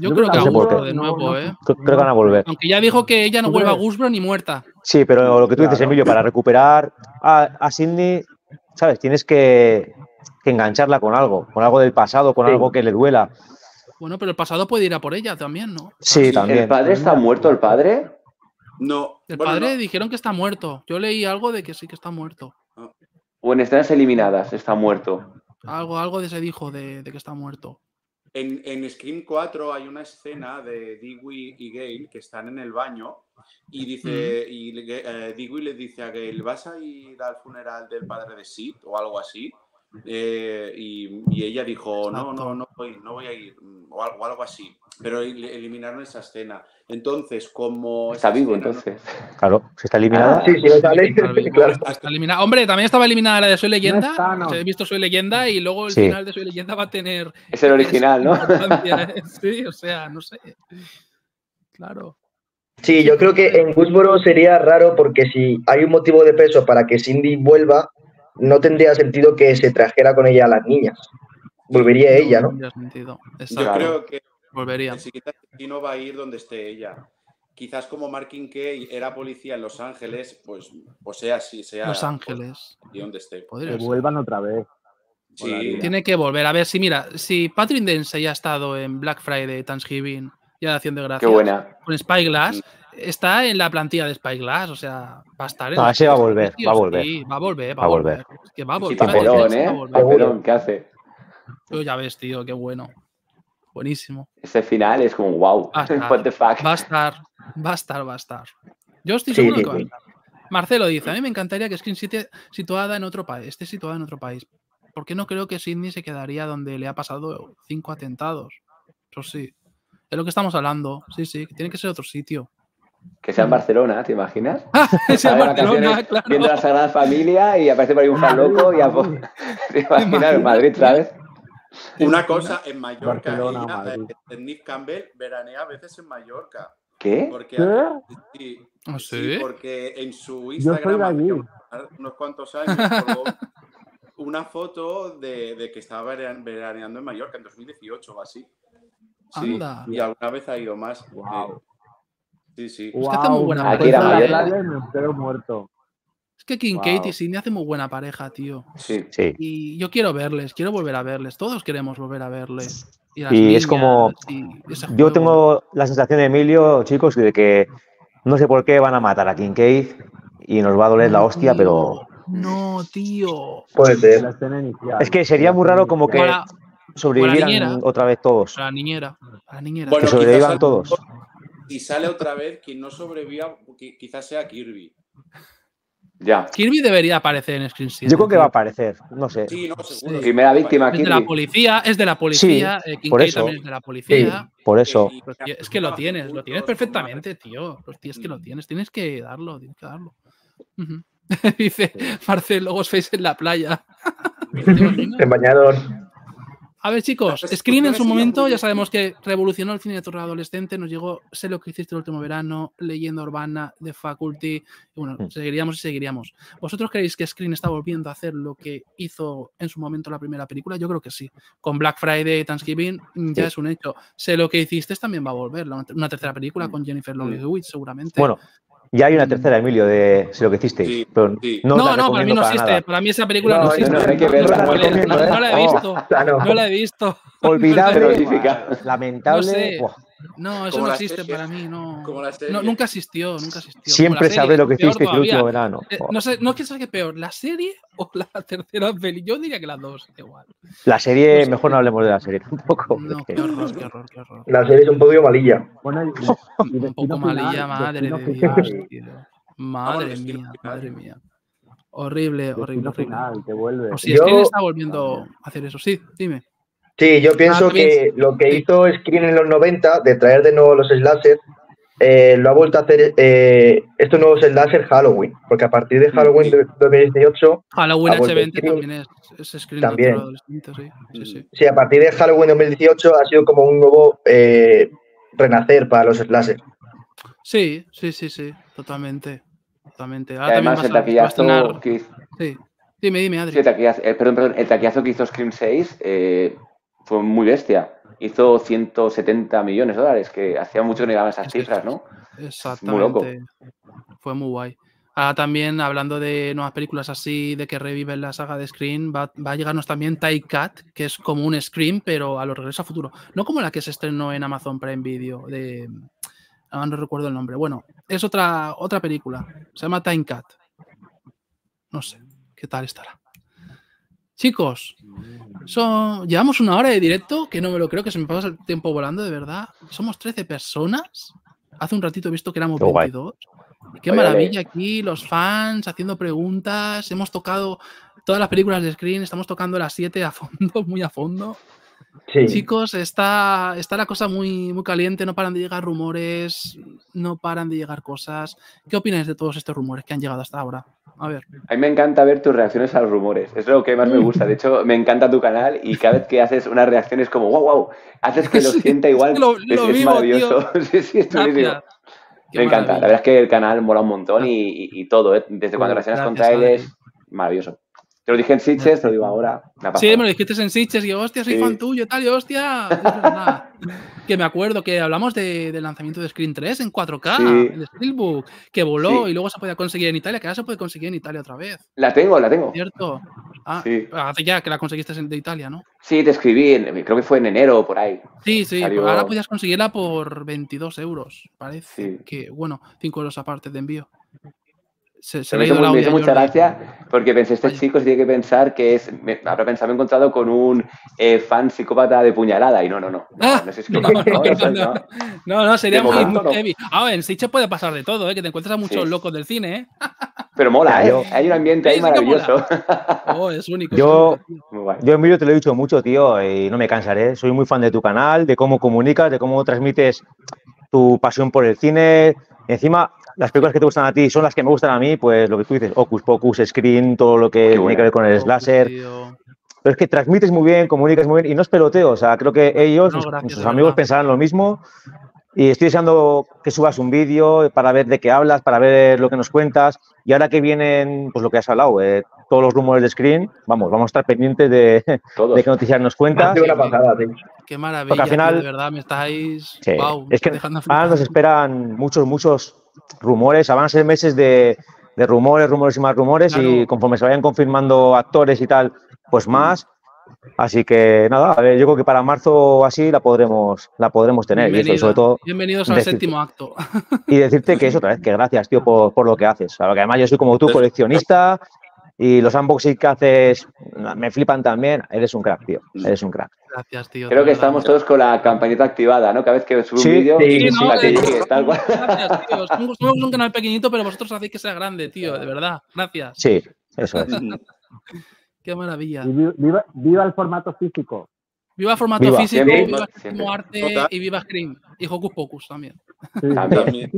Yo Yo creo que creo a que de nuevo, no. ¿eh? Creo que van a volver. Aunque ya dijo que ella no ¿Tú vuelve a? Gusbro ni muerta. Sí, pero lo que tú dices. Emilio, para recuperar a, a Sidney, ¿sabes? Tienes que, que engancharla con algo, con algo del pasado, con Sí. algo que le duela. Bueno, pero el pasado puede ir a por ella también, ¿no? Sí, Sí, también. ¿El padre está muerto, el padre? No. El bueno, padre no. dijeron que está muerto. Yo leí algo de que sí que está muerto. ¿O en escenas eliminadas está muerto? Algo, algo de se dijo de, de que está muerto. En, en Scream 4 hay una escena de Dewey y Gale que están en el baño y dice y eh, Dewey le dice a Gale ¿vas a ir al funeral del padre de Sid o algo así? Eh, y, y ella dijo no, no, no voy, no voy a ir o algo, o algo así. Pero el- eliminaron esa escena. Entonces, como Está vivo, no- entonces. Claro, si está eliminada. Sí, sí. Está claro. está eliminada. Hombre, también estaba eliminada la de Soy Leyenda. está, no. He visto Soy Leyenda y luego el Sí. final de Soy Leyenda va a tener. Es el original, ¿no? ¿eh? Sí, o sea, no sé. Claro. Sí, yo creo que en Woodsboro sería raro porque si hay un motivo de peso para que Cindy vuelva, no tendría sentido que se trajera con ella a las niñas. Volvería ella, ¿no? tendría sentido. Yo creo que Volvería. el siguiente asesino va a ir donde esté ella. Quizás como Mark Kay era policía en Los Ángeles, pues, pues sea así, sea Los Ángeles. y donde esté. Podría Que ser. vuelvan otra vez. Sí. Tiene que volver. A ver si, mira, si Patrick Dempsey ya ha estado en Black Friday, Thanksgiving y en Acción de Qué Gracias buena. con Spyglass, está en la plantilla de Spyglass, o sea, va a estar en No, ese va a volver, Sí va a volver. sí, va a volver, va a volver. que va a Y volver. papelón, va a ¿eh? volver. Papelón, ¿qué hace? Tú ya ves, tío, qué bueno. Buenísimo. Ese final es como wow. Va a estar. What the fuck. Va a estar, va a estar, va a estar. Yo estoy seguro sí, que va a sí. estar. Marcelo dice, a mí me encantaría que Screen City situada en otro país, esté situada en otro país. Porque no creo que Sydney se quedaría donde le ha pasado cinco atentados. Eso sí. Es lo que estamos hablando. Sí, sí, que tiene que ser otro sitio. Que sea en Barcelona, ¿te imaginas? Ese Está de Barcelona, claro. Viendo la Sagrada Familia y aparece por ahí un fan loco y a ¿Te imaginas? En Madrid, ¿sabes? Una cosa, en Mallorca, Barcelona, ella, Madrid. eh, Nick Campbell veranea a veces en Mallorca. ¿Qué? Porque, ¿Qué? sí, ¿Ah, sí, sí? porque en su Instagram hace unos, cuantos años colgó una foto de, de que estaba veran- veraneando en Mallorca en 2018 o así. Sí, Anda. y alguna vez ha ido más. Guau. Eh, Sí, sí. Es que hace muy buena Aquí era Mallorca. me muerto. Es que Kincaid Wow. y Sydney hacen muy buena pareja, tío. Sí. Sí. Y yo quiero verles, quiero volver a verles. Todos queremos volver a verles. las Y es como- y Yo juego. tengo la sensación, Emilio, chicos, de que no sé por qué van a matar a Kincaid y nos va a doler la hostia, tío. pero No, tío. Puede La ser. escena inicial. es que sería muy raro como que Para, sobrevivieran niñera. otra vez todos. para la niñera. Para la niñera. Bueno, Que sobrevivan todos. Y sale otra vez, quien no sobreviva, qui- quizás sea Kirby. Ya. Kirby debería aparecer en Screen City, Yo creo que va a aparecer, no sé. Sí, no, seguro. Sí. Primera víctima, Es de la Kirby. policía, es de la policía. eh, por eso. también es de la policía. Por eso. Tío, es que lo tienes, lo tienes perfectamente, tío. Los tíos que lo tienes, tienes que darlo, tienes que darlo. Ujú. Dice Marcelo Ghostface en la playa. En bañador. A ver, chicos, Las Screen en su momento, ya sabemos que revolucionó el cine de terror adolescente, nos llegó Sé lo que hiciste el último verano, Leyenda Urbana, The Faculty, y bueno, Mm. seguiríamos y seguiríamos. ¿Vosotros creéis que Screen está volviendo a hacer lo que hizo en su momento la primera película? Yo creo que sí. Con Black Friday y Thanksgiving mm, ya Sí. es un hecho. Sé lo que hiciste también va a volver, una tercera película con Jennifer Love Hewitt, seguramente. Bueno, ya hay una Mm. tercera, Emilio, de sé lo que hicisteis. Sí, pero sí. no, no, para mí no para existe. nada. Para mí esa película no, No, existe. no, hay que verla, no, no la- recomiendo, no- no la he Oh. visto. No. No la he visto. Olvidable, lamentable. No sé. No, eso Como no existe serie. para mí, no. Como la No, serie. nunca existió, nunca existió. Siempre serie, lo que peor hicisteis el último verano. Eh, no sé, no quiero saber qué es peor, la serie o la tercera peli. Yo diría que las dos, igual. La serie, no sé. mejor no hablemos de la serie tampoco. No, porque- qué horror, qué horror, qué horror. La serie es un poco malilla. Bueno, y, y Un poco malilla, madre de Dios, tío. Madre mía, madre mía. Horrible, horrible, horrible. final, que vuelve. Pues sí, Yo- Screen está volviendo a hacer eso. Sí, dime. Sí, yo pienso también que lo que sí. hizo Screen en los 90, de traer de nuevo los slasher, eh, lo ha vuelto a hacer eh, estos nuevos slasher Halloween, porque a partir de Halloween de 2018, Halloween Ha vuelto H20 Scream. también es, es Screen También. sí. Sí, sí. sí, a partir de Halloween 2018 ha sido como un nuevo eh, renacer para los slasher. Sí, sí, sí, sí, totalmente. Totalmente. Ahora además el taquillazo que hizo, Sí. Dime, dime, sí, Adri. el taquillazo- eh, perdón, perdón, el taquillazo que hizo Scream 6 eh, fue muy bestia. Hizo 170 millones de dólares, que hacía mucho que no llegaban esas cifras. ¿no? Exactamente. Fue muy guay. Ahora también, hablando de nuevas películas así, de que reviven la saga de Scream, va, va a llegarnos también Ty Cat, que es como un Scream, pero a lo regreso a futuro. No como la que se estrenó en Amazon Prime Video, de. ah, no recuerdo el nombre. Bueno, es otra, otra película. Se llama Time Cat. No sé, ¿qué tal estará? Chicos, son, llevamos una hora de directo, que no me lo creo, que se me pasa el tiempo volando, de verdad. Somos 13 personas. Hace un ratito he visto que éramos Qué guay. 22. Y qué maravilla aquí, los fans haciendo preguntas. Hemos tocado todas las películas de Screen, estamos tocando las 7 a fondo, muy a fondo. Sí. Chicos, está, está la cosa muy, muy caliente, no paran de llegar rumores, no paran de llegar cosas. ¿Qué opináis de todos estos rumores que han llegado hasta ahora? A ver. A mí me encanta ver tus reacciones a los rumores. Es lo que más me gusta. De hecho, me encanta tu canal y cada vez que haces unas reacciones como wow, wow, haces que lo Sí, sienta igual. es lo- maravilloso. sí, sí, es Me encanta. La verdad es que el canal mola un montón y, y- y todo, ¿eh? Desde cuando reaccionas con trailers, maravilloso. Te lo dije en Sitges, te lo digo ahora. Me Sí, me lo dijiste en Sitges y yo, hostia, soy Sí. fan tuyo, tal, y hostia. es verdad. que me acuerdo que hablamos de- del lanzamiento de Screen 3 en 4K, Sí. el Steelbook, que voló Sí. y luego se podía conseguir en Italia, que ahora se puede conseguir en Italia otra vez, La tengo, la tengo. ¿cierto? Ah, Sí. hace ya que la conseguiste en- de Italia, ¿no? Sí, te escribí, en- creo que fue en enero o por ahí. Sí, sí, Salió- ahora podías conseguirla por 22 euros, parece. Sí. Que, bueno, 5 euros aparte de envío. Se, se Me hizo, me hizo mucha gracia porque pensé, este chico se tiene que pensar que es. me- habrá pensado, me he encontrado con un eh, fan psicópata de puñalada. Y no, no, no. No, no sería muy, momento muy no. heavy. Ah, en Sitges puede pasar de todo, ¿eh? Que te encuentras a muchos Sí. locos del cine, ¿eh? Pero mola, ¿eh? Hay un ambiente ahí maravilloso. Oh, es único. Yo-. Yo, Emilio, te lo he dicho mucho, tío, y no me cansaré. Soy muy fan de tu canal, de cómo comunicas, de cómo transmites tu pasión por el cine. Encima, las películas que te gustan a ti son las que me gustan a mí, pues lo que tú dices, Ocus Pocus, Screen, todo lo que tiene que ver con el Oh, slasher. tío. Pero es que transmites muy bien, comunicas muy bien y no es peloteo. O sea, creo que ellos, No, gracias, sus amigos pensarán lo mismo. Y estoy deseando que subas un vídeo para ver de qué hablas, para ver lo que nos cuentas. Y ahora que vienen, pues lo que has hablado, eh, todos los rumores de Screen, vamos, vamos a estar pendientes de, de qué noticias nos cuentas. una pasada. Qué maravilla, Porque al tío, final- de verdad, me estáis. Sí, Wow, es que dejando ahora nos esperan muchos, muchos rumores. Van a ser meses de, de rumores, rumores y más rumores. Y conforme se vayan confirmando actores y tal, pues más. Así que nada, a ver, yo creo que para marzo o así la podremos, la podremos tener. Y, eso, sobre todo, Bienvenidos al decirte- séptimo acto. y decirte que eso otra vez, que gracias, tío, por, por lo que haces. O sea, que además yo soy como tú, coleccionista. Y los unboxing que haces me flipan también. Eres un crack, tío. Eres un crack. Gracias, tío. Creo que verdad. estamos todos con la campanita activada, ¿no? Cada vez que subo Sí, un vídeo, sí, y sí, no, que eh, llegue, tal cual. Gracias, tío. Somos, un canal pequeñito, pero vosotros hacéis que sea grande, tío. De verdad. Gracias. Sí, eso es. Qué maravilla. Y viva, viva el formato físico. Viva formato Viva. físico, Siempre. viva Siempre. como arte Total. y viva Scream. Y Hocus Pocus también. Sí. También.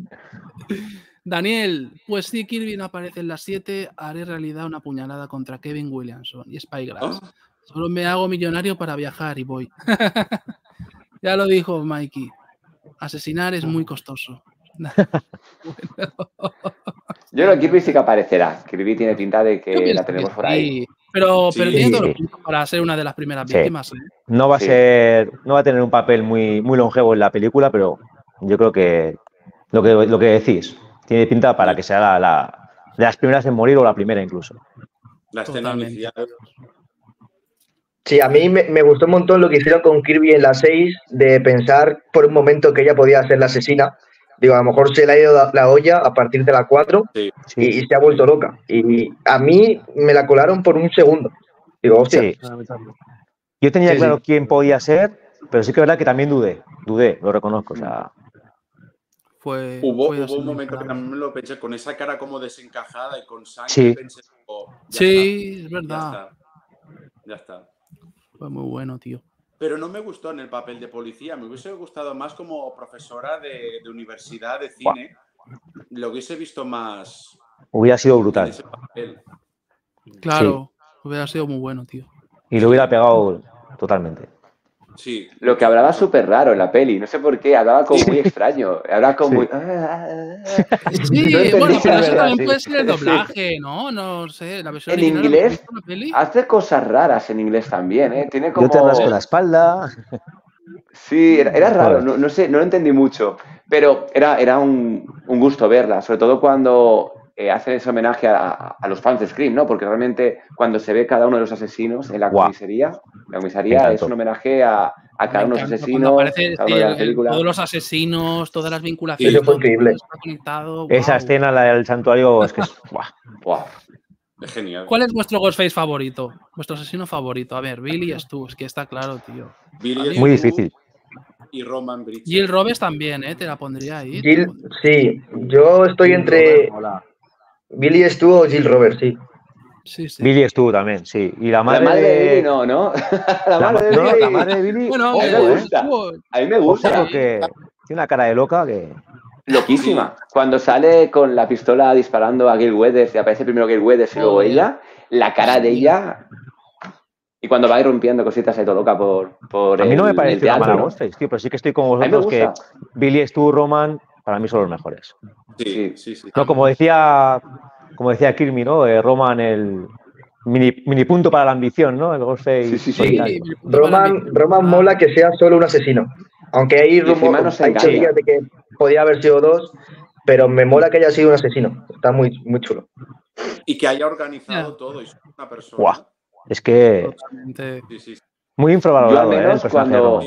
Daniel, pues si Kirby no aparece en las 7, haré realidad una puñalada contra Kevin Williamson y Spygrass. Ah. Solo me hago millonario para viajar y voy. ya lo dijo Mikey. Asesinar es muy costoso. Yo creo que Kirby sí que aparecerá. Kirby tiene pinta de que la tenemos que por ahí. sí, Pero, pero Sí. tiene todos los puntos para ser una de las primeras Sí. víctimas. ¿eh? No va a ser, no va a tener un papel muy, muy longevo en la película, pero yo creo que lo que, lo que decís tiene pinta para que sea la, la- de las primeras en morir o la primera incluso. La escena inicial. Sí, a mí me, me gustó un montón lo que hicieron con Kirby en la 6, de pensar por un momento que ella podía ser la asesina. Digo, a lo mejor se le ha ido la, la olla a partir de la 4 Sí, y, y se ha vuelto loca. Y a mí me la colaron por un segundo. Digo, hostia, sí. Yo tenía Sí, claro sí. quién podía ser, pero sí que es verdad que también dudé, dudé, lo reconozco. O sea, Fue, Hubo, fue hubo un momento que también me lo pensé, con esa cara como desencajada y con sangre, Sí. pensé, oh, Sí, es verdad. Ya está. Ya está. Fue muy bueno, tío. Pero no me gustó en el papel de policía, me hubiese gustado más como profesora de, de universidad de cine. Lo hubiese visto más hubiera sido en brutal. ese papel. Claro, hubiera sido muy bueno, tío. Y lo hubiera pegado totalmente. Sí. Lo que hablaba súper raro en la peli, no sé por qué, hablaba como muy extraño. Hablaba como Sí. muy. Sí, No entendí, bueno, pero eso verdad, también sí. puede ser el Sí. doblaje, ¿no? No sé, la versión En original, ¿la inglés, la peli? Hace cosas raras en inglés también, ¿eh? Tiene como. Yo te rasco la espalda. Sí, era, era raro, no sé, no lo entendí mucho, pero era, era un, un gusto verla, sobre todo cuando eh, hacen ese homenaje a, a los fans de Scream, ¿no? Porque realmente cuando se ve cada uno de los asesinos en la Guau. comisaría, la comisaría es un homenaje a, a cada uno de los asesinos, cuando aparece, cada sí, uno de la el- película. todos los asesinos, todas las vinculaciones. Eso fue increíble. Esa escena, la del santuario, es que es. Buah. Es genial. ¿Cuál es vuestro Ghostface favorito? Vuestro asesino favorito. A ver, Billy es tú, es que está claro, tío. Billy es Muy tú difícil. Y Roman Bridges. Jill Robes también, ¿eh? Te la pondría ahí. Jill, sí, yo estoy entre Hola. Billy Stu o Jill Roberts, sí. Sí, sí. Billy estuvo también, sí. Y la La madre, madre de. Billy no, ¿no? la La, madre de no, Billy. la madre de Billy. Bueno, Ojo, eh, me gusta. estuvo- A mí me ojo, gusta. tiene una cara de loca que. Loquísima. Cuando sale con la pistola disparando a Gail Weathers y aparece primero Gail Weathers y luego Joder. ella, la cara de ella. Y cuando va irrumpiendo cositas ahí todo loca por, por A mí no el- me parece una mala ¿no? Ghostface, tío, pero sí que estoy con A mí vosotros que. Billy, Stu, Roman para mí son los mejores. Sí, sí, sí. No, como decía, como decía Kirby, ¿no? Eh, Roman, el mini, mini punto para la ambición, ¿no? El Ghostface. Sí, sí, sí. Roman, Roman mola que sea solo un asesino. Aunque hay rumores, no se hay engaña. teorías de que podía haber sido dos, pero me mola que haya sido un asesino. Está muy, muy chulo. Y que haya organizado todo y una persona. Guau. Es que Totalmente. Sí, sí, sí. muy Yo infravalorado, al ¿eh? El cuando.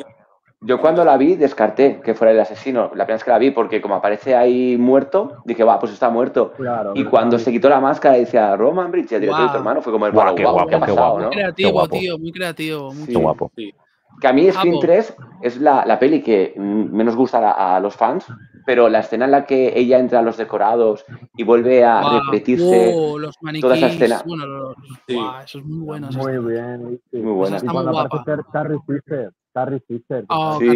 Yo cuando la vi descarté que fuera el asesino. La primera vez que la vi, porque como aparece ahí muerto, dije, va, pues está muerto. Claro. Y cuando se quitó la máscara y decía Roman Bridge, el director de tu hermano, fue como el palo, qué guapo, ¿qué ha qué pasado, guapo. no? Muy creativo, guapo. tío, muy creativo. muy Sí. Qué guapo. Sí. Que a mí Scream Guapo. 3 es la, la peli que mm, menos gusta a, a los fans, pero la escena en la que ella entra a los decorados y vuelve a Guau. repetirse, Oh, los toda esa escena. Bueno, los- Sí. guau, eso es muy bueno. Muy está- bien. sí. muy buena. Está muy guapa. Carrie Fisher. Carrie Fisher. que Oh, Fisher,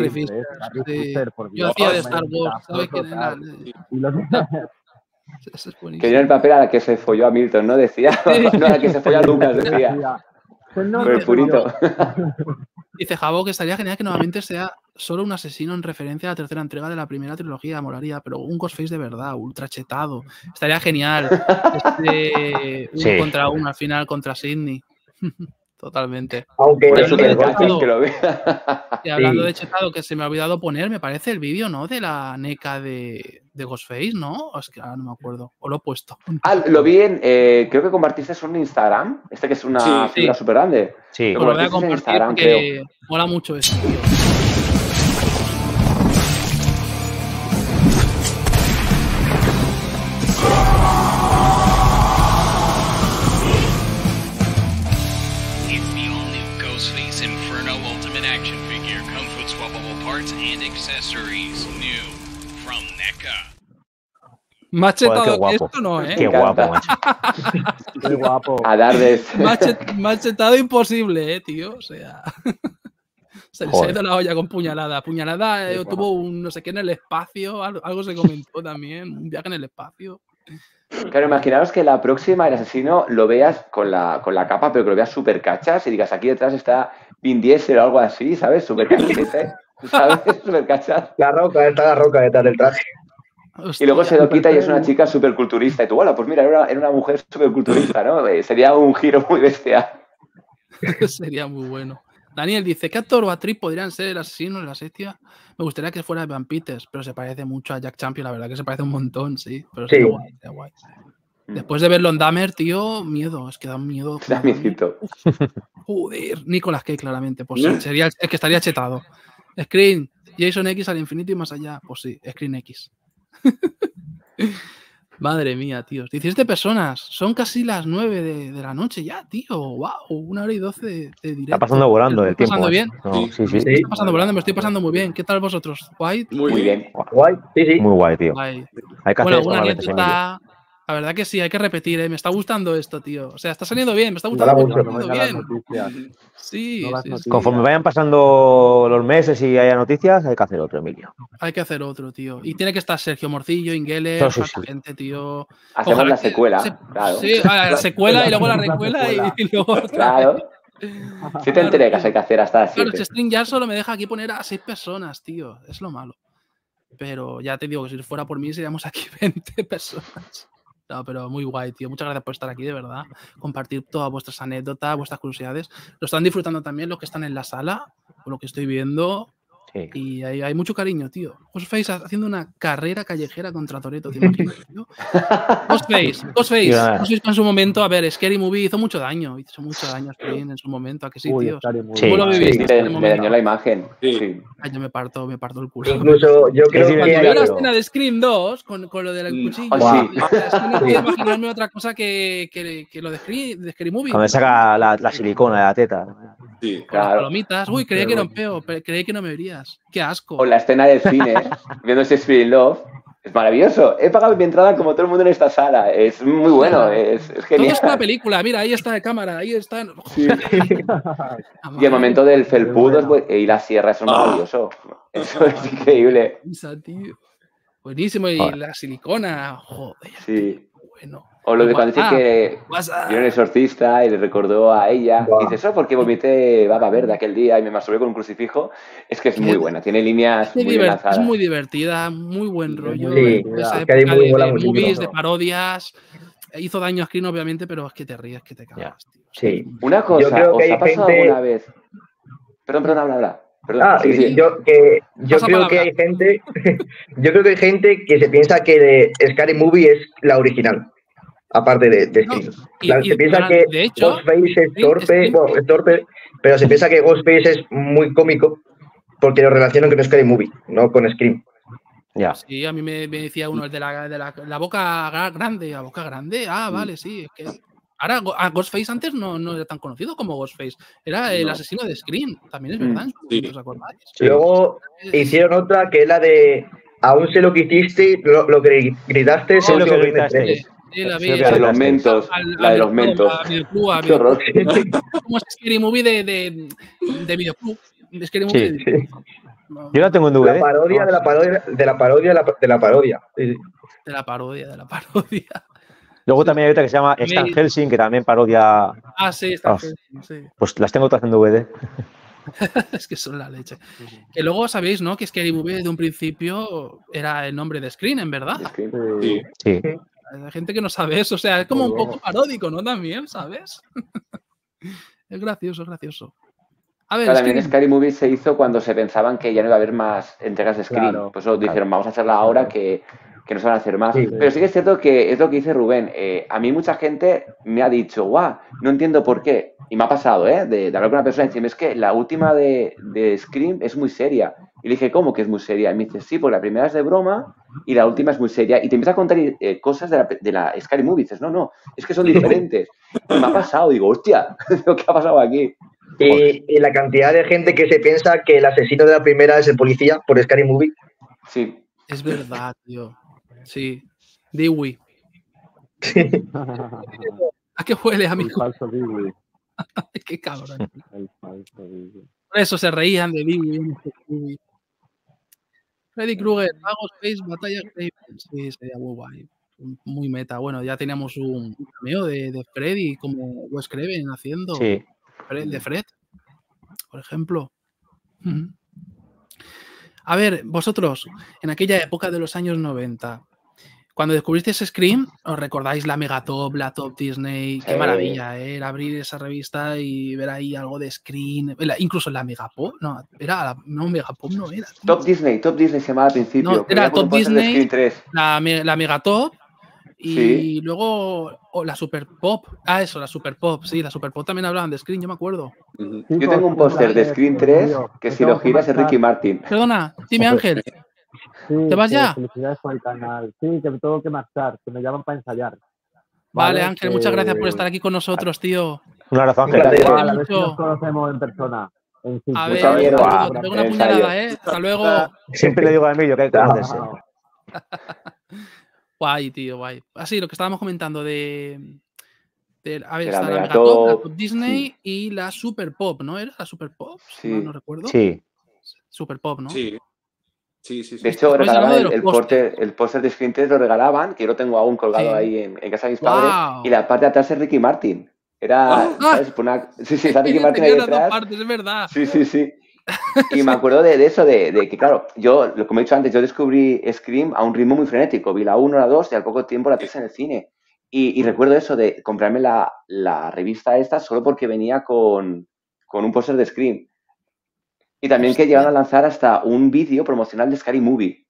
Carrie sí. Fisher, por Yo hacía de Star Wars, ¿sabes quién era? Eso es que buenísimo. dio el papel a la que se folló a Milton, ¿no? Decía, no, a la que se folló a Lucas, decía. Pues no. Dice Jabo que estaría genial que nuevamente sea solo un asesino en referencia a la tercera entrega de la primera trilogía, molaría, pero un Ghostface de verdad, ultra chetado. Estaría genial. Este, uno contra uno al final contra Sidney. Totalmente. Aunque Por eso que lo vea. Y hablando Sí. de chetado, que se me ha olvidado poner, me parece el vídeo, ¿no? De la NECA de, de Ghostface, ¿no? Es que ahora no me acuerdo. O lo he puesto. Ah, lo vi en, eh, creo que compartiste eso en Instagram, este que es una Sí, figura sí. súper grande. Sí. Lo Pues lo voy a en compartir Instagram, mola mucho eso, tío. Más chetado que esto no, ¿eh? Qué guapo, macho. Qué guapo. A dar de... Más, más chetado imposible, ¿eh, tío? O sea... Se les ha ido la olla con puñalada. Puñalada eh, Sí, tuvo un no sé qué en el espacio, algo, algo se comentó también, un viaje en el espacio. Claro, imaginaos que la próxima el asesino lo veas con la, con la capa, pero que lo veas súper cachas y digas, aquí detrás está Vin Diesel o algo así, ¿sabes? Súper cachete, ¿sabes? Súper cachas. la roca, está la roca detrás del traje. Y luego se lo quita y es una chica súper culturista. Y tú, bueno, pues mira, era una, era una mujer súper culturista, ¿no? Eh, Sería un giro muy bestia. Sería muy bueno. Daniel dice, ¿qué actor o actriz podrían ser el asesino de la bestia? Me gustaría que fuera Evan Peters, pero se parece mucho a Jack Champion, la verdad que se parece un montón, sí. Pero sería Sí. guay, sería guay. Después de verlo en Dahmer, tío, miedo, es que da miedo. Da miedito. Joder, Nicolas Cage, claramente. Pues sí, sería el, el que estaría chetado. Screen, Jason X al infinito y más allá. Pues sí, Screen X. Madre mía, tío. 17 personas. Son casi las 9 de, de la noche ya, tío. Wow, una hora y 12 de, de directo. Está pasando volando ¿Me el tiempo. pasando ¿eh? bien? No, Sí. sí, sí. Sí. Está pasando volando, me estoy pasando muy bien. ¿Qué tal vosotros? ¿Guay? Muy, Muy bien. Guay, sí, sí. Muy guay, tío. Guay. Hay que Bueno, hacer esto alguna anécdota. La verdad que sí, hay que repetir, ¿eh? Me está gustando esto, tío. O sea, está saliendo bien, me está gustando, me está mucho. Saliendo bien. Sí, Nuevas sí. Conforme vayan pasando los meses y haya noticias, hay que hacer otro, Emilio. Hay que hacer otro, tío. Y tiene que estar Sergio Morcillo, sí. gente, tío. Hacemos Ojalá la que secuela, se- claro. Sí, la secuela y luego la La recuela y, luego otra. Claro. Siete entregas hay que hacer hasta las Claro. String ya solo me deja aquí poner a seis personas, tío. Es lo malo. Pero ya te digo que si fuera por mí seríamos aquí 20 personas. No, pero muy guay, tío. Muchas gracias por estar aquí, de verdad. Compartir todas vuestras anécdotas, vuestras curiosidades. Lo están disfrutando también los que están en la sala, por lo que estoy viendo. Sí. Y hay, hay mucho cariño, tío. Ghostface haciendo una carrera callejera contra Toreto, ¿te imaginas, tío? Ghostface, Ghostface. Ghostface en su momento, a ver, Scary Movie hizo mucho daño. Hizo mucho daño en su momento, ¿a que sí, Uy, tío? Sí. ¿Cómo lo? Sí, le, dañó la imagen. Sí. Ay, yo me parto, me parto el culo. Incluso yo creo decir, Cuando que veo la escena de Scream 2 con, con lo del Mm, cuchillo, oh, que no puedo imaginarme otra cosa que, que, que lo de Scream, de Scary Movie. Cuando saca la, la silicona de la teta. Sí. Con las Claro. palomitas. Uy, creía que era un peo, pero creí que no me verías. Qué asco. O la escena del cine, viendo ese Spirit Love. Es maravilloso. He pagado mi entrada como todo el mundo en esta sala. Es muy bueno, es, es Todo genial. es una película, mira, ahí está de cámara, ahí está. Sí. Y el momento del felpudo es bu- y la sierra es maravilloso. Eso es increíble. Buenísimo, y Joder. la silicona, joder. Sí. bueno. O lo de cuando dice Ah, que WhatsApp. vio un exorcista y le recordó a ella. Buah. Y dice, eso porque vomité baba verde aquel día y me masturbé con un crucifijo. Es que es muy buena, tiene líneas Es, muy enlazadas. es muy divertida, muy buen rollo. Sí, esa es que hay época muy de, buena de música. movies, de parodias. Hizo daño a Screen, obviamente, pero es que te ríes, que te cagas, tío. Sí. Una cosa, creo que ¿os ha hay pasado gente- alguna vez? Perdón, perdón, habla, habla. Perdón, Ah, sí, sí. yo, que, yo Pasa creo que hay gente, yo creo que hay gente que se piensa que de Scary Movie es la original, aparte de, de No, Scream. y- Claro, y- se piensa ah, que de hecho, Ghostface es torpe, bueno, es torpe, pero se piensa que Ghostface es muy cómico porque lo relacionan con Scary Movie, no con Scream. Ya. Sí, a mí me, me decía uno, el de la, de la, la boca gra- grande, la boca grande. Ah, vale, sí. Es que ahora Go- a Ghostface antes no, no era tan conocido como Ghostface. Era el No. asesino de Scream. También es Mm, verdad, sí. ¿os acordáis? Luego hicieron otra que es la de aún sé lo que hiciste, lo, lo que gritaste, sé lo que gritaste. Sí, sí, la Sí, vi. La de los mentos, al- la de los mentos. Qué horror. videoclub. Como es Scary Movie de, de, de videoclub. De Scary Movie Sí. No, Yo la tengo en La DVD. parodia de la parodia de la parodia de la, de la parodia. Sí, sí. De la parodia, de la parodia. Luego también hay otra que se llama Stan Sí. Helsing, que también parodia. Ah, sí, está Ah. bien, sí. Pues las tengo todas en DVD. es que son la leche. Que luego sabéis, ¿no? Que Scary Movie desde un principio era el nombre de Screen, en verdad. Sí. Sí. Hay gente que no sabe eso, o sea, es como un poco paródico, ¿no? También, ¿sabes? es gracioso, es gracioso. A ver, Claro, es también que- Scary Movie se hizo cuando se pensaban que ya no iba a haber más entregas de Scream. Claro, Por eso dijeron, vamos a hacerla ahora que, que no se van a hacer más. Sí. Pero sí que es cierto que es lo que dice Rubén. eh, a mí mucha gente me ha dicho, guau, no entiendo por qué. Y me ha pasado, ¿eh? De, de hablar con una persona y decirme, es que la última de, de Scream es muy seria. Y le dije, ¿cómo que es muy seria? Y me dice, sí, porque la primera es de broma y la última es muy seria. Y te empieza a contar eh, cosas de la, de la Scary Movie. Y dices, no, no, es que son diferentes. Y me ha pasado, digo, hostia, lo que ha pasado aquí. Y, y la cantidad de gente que se piensa que el asesino de la primera es el policía por Scary Movie. Sí, Es verdad, tío. Sí. Dewey. ¿A qué huele, el amigo? falso Dewey. qué cabrón. El falso Dewey. Por eso se reían de Dewey. Freddy Krueger, Magos Face, Batalla Craven. Sí, sería muy guay. Muy meta. Bueno, ya teníamos un cameo de, de Freddy como Wes Craven haciendo. Sí. De Fred, por ejemplo. A ver, vosotros, en aquella época de los años 90, cuando descubristeis Scream, ¿os recordáis la Megatop, la Top Disney? Qué Sí. maravilla, ¿eh? Era abrir esa revista y ver ahí algo de Scream. Incluso la Megapop, no, era la, no, Megapop no era. tío. Top Disney, Top Disney se llamaba al principio. No, era Top Disney. Scream 3. La, me- la Megatop y Sí. luego o la Super Pop. Ah, eso, la Super Pop, sí, la Super Pop también hablaban de Scream, yo me acuerdo. Yo tengo un póster de tío, 3 tío, que si lo giras es. Ricky Martin. Perdona, dime Ángel. Sí, ¿Te vas ya? Felicidades por el canal. Sí, que me tengo que marchar, que me llaman para ensayar. Vale, Ángel, muchas gracias por estar aquí con nosotros, tío. Un abrazo, Ángel. a ver si nos conocemos en persona. En A ver, te pego una puñalada, ¿eh? Hasta luego. Siempre le digo a Emilio que hay que. Guay, tío, guay. Así, lo que estábamos comentando de. de- a ver, De la está la Megatop, la Top Disney y la Super Pop, ¿no? ¿Era la Super Pop? Sí. no recuerdo. Sí. Super Pop, ¿no? Sí. Sí, sí, sí. De hecho, regalaban el, el póster el póster de Scream 3, lo regalaban, que yo lo tengo aún colgado Sí. ahí en, en casa de mis padres. Guau. Y la parte de atrás es Ricky Martin. Era, Ah. ¿sabes? Una- Sí, sí, está Ricky Martin ahí detrás. partes, es verdad. Sí, sí, sí. Y me acuerdo de, de eso, de, de que, claro, yo, lo como he dicho antes, yo descubrí Scream a un ritmo muy frenético. Vi la 1, la 2 y al poco tiempo la 3 en el cine. Y, y recuerdo eso de comprarme la, la revista esta solo porque venía con, con un póster de Scream. Y también que llegaron a lanzar hasta un vídeo promocional de Scary Movie.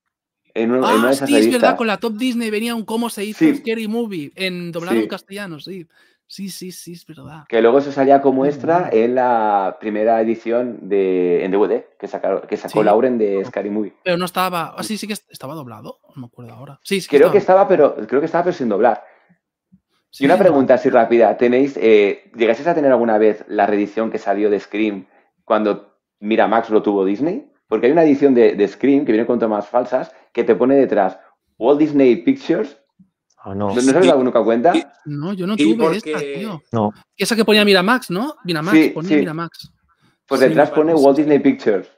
En, un- en una Ah, de esas sí, es verdad, con la Top Disney venía un cómo se hizo Sí. Scary Movie en doblado Sí. en castellano, sí. Sí, sí, sí, es verdad. Que luego eso salía como extra en la primera edición de, en DVD que, sacaron, que sacó Sí. Lauren de Scary Movie. Pero no estaba. Ah, sí, sí que est- estaba doblado. No me acuerdo ahora. Sí, sí Creo que estaba, pero creo que estaba pero sin doblar. Sí, Y una pregunta así rápida. ¿Tenéis, eh, ¿Llegasteis a tener alguna vez la reedición que salió de Scream cuando Miramax lo tuvo Disney? Porque hay una edición de, de Scream que viene con tomas falsas que te pone detrás Walt Disney Pictures. Ah, no. ¿No, ¿no sabes nunca cuenta? No, yo no tuve esta, porque- tío. No. Esa que ponía Miramax, ¿no? Miramax, Sí, ponía sí. Miramax. Pues Sí, detrás pone. Walt Disney Pictures.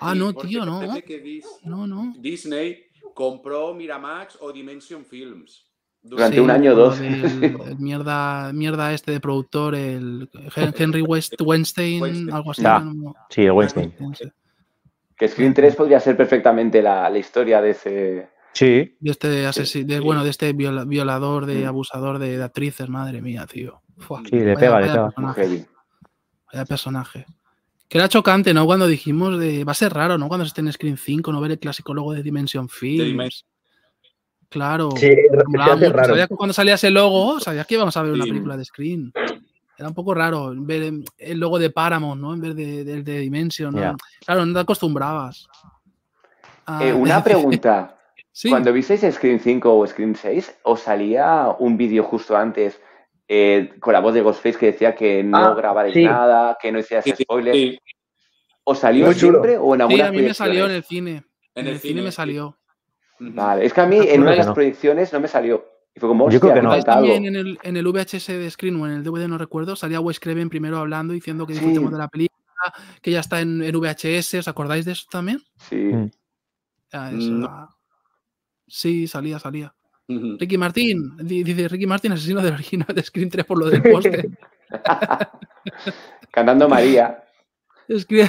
Ah, no, tío, no. parece que Dis- No, no. Disney compró Miramax o Dimension Films. Durante un año o dos. del- el mierda, mierda este de productor, el Hen- Henry West, Weinstein, Weinstein. algo así. ¿no? Sí, el Weinstein. Que Screen 3 podría ser perfectamente la, la historia de ese. Sí, De este asesi- de, bueno, de este viola- violador, de Mm. abusador de, de actrices, madre mía, tío. Fua, sí, le vaya- pega, le pega. personaje, vaya personaje. Que era chocante, ¿no? Cuando dijimos de. Va a ser raro, ¿no? Cuando se esté en Screen 5, no ver el clásico logo de Dimension Films. Claro. Sí, mucho. raro. Sabía que cuando salía ese logo, sabías que íbamos a ver una Sí. película de Screen. Era un poco raro ver em, el logo de Paramount, ¿no? En vez de, de Dimension. Claro, no te acostumbrabas. a- Eh, una pregunta. sí. Cuando visteis Screen 5 o Screen 6, ¿os salía un vídeo justo antes eh, con la voz de Ghostface que decía que no Ah, grabarais sí. nada, que no hicieras Sí, spoilers? sí, ¿Os salió Muy chulo. siempre o en Sí, algunas a mí me salió en el cine. En, el, cine, me sí. salió. Vale, es que a mí en una de las no. proyecciones no me salió. Y fue como, Yo creo que no. ha ¿Sabes faltado. también en el, en el VHS de Screen o en el DVD, no recuerdo, salía Wes Craven primero hablando diciendo que Sí. disfrutemos de la película, que ya está en, en VHS. ¿Os acordáis de eso también? Sí. Mm. Ah, eso No. era- Sí, salía, salía. Ricky Martín, di- dice Ricky Martín, asesino del original de Screen 3 por lo del poste. Cantando María. Screen...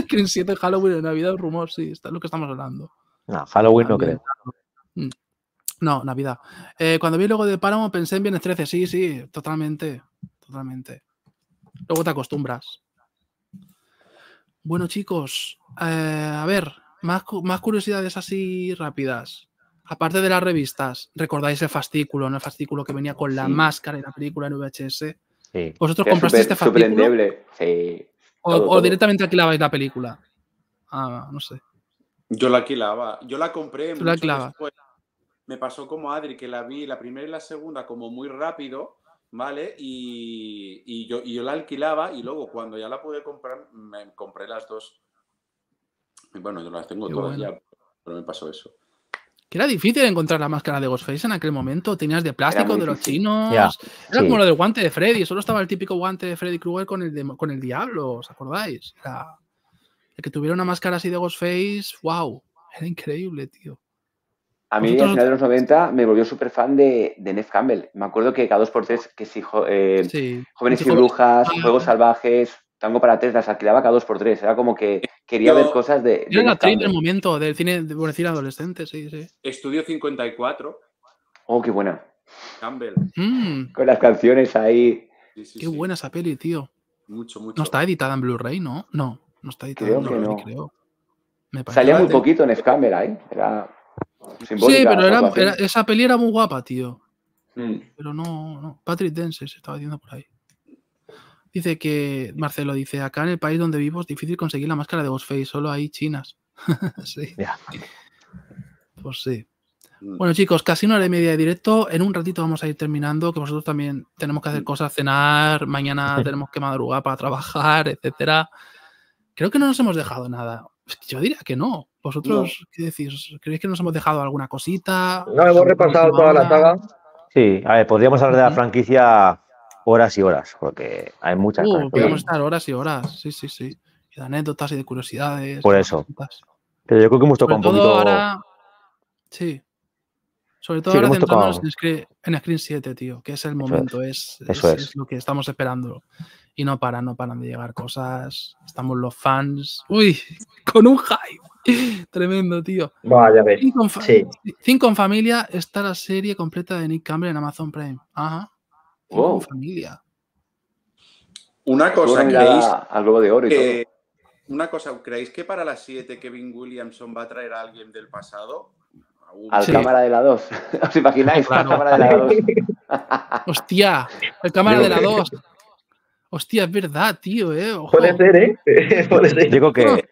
Screen 7 Halloween en Navidad, un rumor, sí, está es lo que estamos hablando. No, Halloween no creo. No, Navidad. Eh, cuando vi el logo de Paramount pensé en Viernes 13, sí, sí, totalmente, totalmente. Luego te acostumbras. Bueno, chicos, eh, a ver, más, más curiosidades así rápidas. Aparte de las revistas, ¿recordáis el fascículo, no? El fascículo que venía con la Sí. máscara y la película en VHS. Sí. ¿Vosotros Era comprasteis súper este fascículo? Sí. O, todo, o todo. directamente alquilabais la película? Ah, no sé. Yo la alquilaba. Yo la compré Tú la después. Me pasó como Adri, que la vi la primera y la segunda como muy rápido, ¿vale? Y, y yo, y yo la alquilaba y luego cuando ya la pude comprar, me compré las dos. Y bueno, yo las tengo Qué todas bueno. ya, pero me pasó eso. Que era difícil encontrar la máscara de Ghostface en aquel momento. Tenías de plástico, de los chinos. Ya, Era sí. como lo del guante de Freddy. Solo estaba el típico guante de Freddy Krueger con el, de- con el diablo. ¿Os acordáis? Era... El que tuviera una máscara así de Ghostface. ¡Wow! Era increíble, tío. A mí, a Vosotros- finales de los 90, me volvió súper fan de, de Neff Campbell. Me acuerdo que cada dos por tres, que si jo- eh, Sí. Jóvenes y Brujas, Ah. Juegos Salvajes, Tango para tres, las alquilaba cada dos por tres. Era como que quería Yo- ver cosas de. de Era actriz del momento del cine, de, bueno, cine adolescente, sí, sí. Estudio 54, Oh, qué buena. Campbell. Mm, Con las canciones ahí. Sí, sí, qué sí. buena esa peli, tío. Mucho, mucho. No está editada en Blu-ray, ¿no? No, no está editada Creo en que Blu-ray, no. creo. Me. Salía muy poquito Neff Campbell ahí. Era simbólica. Sí, pero era, era- esa peli era muy guapa, tío. Mm. Pero no, no. Patrick Dance se estaba diciendo por ahí. Dice que, Marcelo dice, acá en el país donde vivo es difícil conseguir la máscara de Ghostface, solo hay chinas. sí. Ya. Pues sí. Mm. Bueno, chicos, casi una hora y media de directo. En un ratito vamos a ir terminando, que vosotros también tenemos que hacer cosas, cenar, mañana tenemos que madrugar para trabajar, etcétera. Creo que no nos hemos dejado nada. Yo diría que no. ¿Vosotros qué decís? ¿Creéis que nos hemos dejado alguna cosita? No, hemos repasado toda la saga. Sí, a ver, podríamos hablar de la franquicia horas y horas, porque hay muchas Uh, cosas. ver. estar horas y horas. Sí, sí, sí. Y de anécdotas y de curiosidades. Por eso. cositas. Pero yo creo que hemos Sobre tocado un poquito. ahora. Sí. Sobre todo Sí, ahora centrándonos tocado. en Screen, en Screen 7, tío, que es el momento, es, eso es- es. es lo que estamos esperando. Y no paran, no paran de llegar cosas. Estamos los fans. Uy, con un hype. Tremendo, tío. Vaya, a ver. Cinco en, Sí. Cinco en familia está la serie completa de Nick Campbell en Amazon Prime. Ajá. Cinco en Wow. familia. Una cosa, ¿creéis al Globo de Oro y que, todo. una cosa, ¿creéis que para las 7 Kevin Williamson va a traer a alguien del pasado? Al Sí. cámara de la 2. ¿Os imagináis? Claro. Al cámara de la 2. Hostia, el cámara Yo de la creo 2. Hostia, es verdad, tío, eh. Ojo. Puede ser, ¿eh? Puede ser. Digo que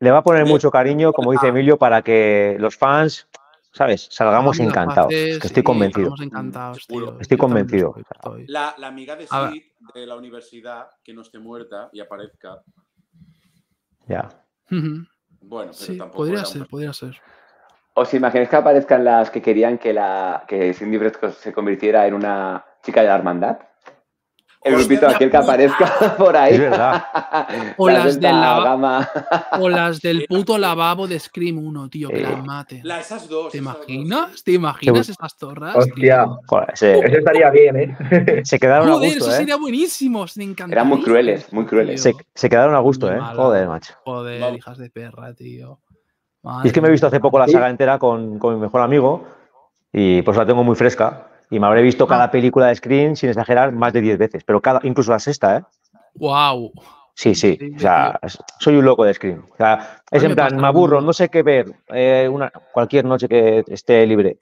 le va a poner mucho cariño, como Ah. dice Emilio, para que los fans, ¿sabes? Salgamos las encantados. Que estoy convencido. Estamos encantados, tío. Estoy convencido. La, la amiga de. Sid de la universidad, que no esté muerta y aparezca. Ya. Bueno, pero Sí, tampoco podría un ser, podría ser. ¿Os imagináis que aparezcan las que querían que, la, que Cindy Bresco se convirtiera en una chica de la hermandad? El grupito aquel que aparezca por ahí. Es verdad. O La las del lava- Gama. O las del puto lavabo de Scream 1, tío, que Eh, las mate. La, esas dos. ¿Te esas dos, imaginas? ¿Te imaginas esas torras? Hostia. Joder, Eso estaría bien, ¿eh? se quedaron a Joder, gusto, eso ¿eh? sería buenísimo. Me encantaría. Eran muy crueles, muy crueles. Se, se quedaron a gusto, ¿eh? Joder, macho. Joder, Vamos. hijas de perra, tío. Y es que me he visto hace poco la Sí. saga entera con, con mi mejor amigo y pues la tengo muy fresca. Y me habré visto cada película de Screen, sin exagerar, más de 10 veces. Pero cada, incluso la sexta, ¿eh? Wow. Sí, sí. O sea, soy un loco de Screen. O sea, es en plan, pasa me aburro, no sé qué ver. eh, una, cualquier noche que esté libre.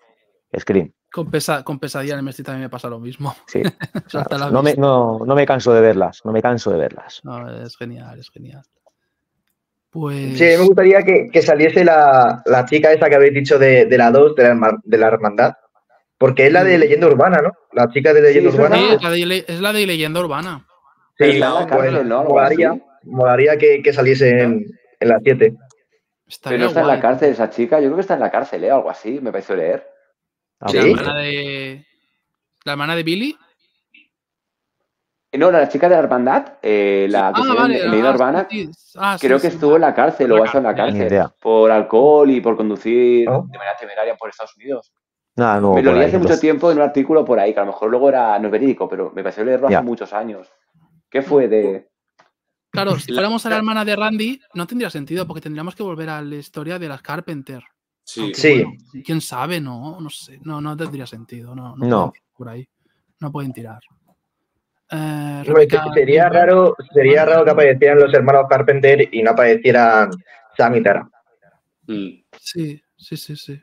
Screen. Con, pesa- con pesadilla en el Messi también me pasa lo mismo. Sí. No, me, no, no me canso de verlas. No me canso de verlas. No, es genial, es genial. Pues. Sí, me gustaría que, que saliese la, la chica esa que habéis dicho de, de la 2, de la, de la hermandad. Porque es la de leyenda urbana, ¿no? La chica de leyenda Sí, urbana. Es la de, es la de leyenda urbana. Sí, en la pues, ¿no? Molaría, que, que saliese en, en la 7. Estaría Pero está en la cárcel esa chica. Yo creo que está en la cárcel, ¿eh? Algo así, me pareció leer. Ah, Sí. La pues, hermana de. La hermana de Billy. Eh, No, la chica de la hermandad, eh, la que Ah, vale. en ah, Urbana. Ah, sí, creo que sí, estuvo en la cárcel o ha estado en la cárcel. Por alcohol y por conducir Oh. de manera temeraria por Estados Unidos. Nada, no. me lo leí hace mucho tiempo en un artículo por ahí, que a lo mejor luego era, no es verídico, pero me pareció leerlo Ya. hace muchos años. ¿Qué fue de...? Claro, si fuéramos a la hermana de Randy, no tendría sentido, porque tendríamos que volver a la historia de las Carpenter. Sí. Aunque, Sí. bueno, quién sabe, no, no sé, no, no tendría sentido, no, no, No. pueden tirar por ahí, no pueden tirar. Eh, Rebeca sería raro, sería raro que aparecieran los hermanos Carpenter y no aparecieran Sam y Tara. Sí, sí, sí, sí.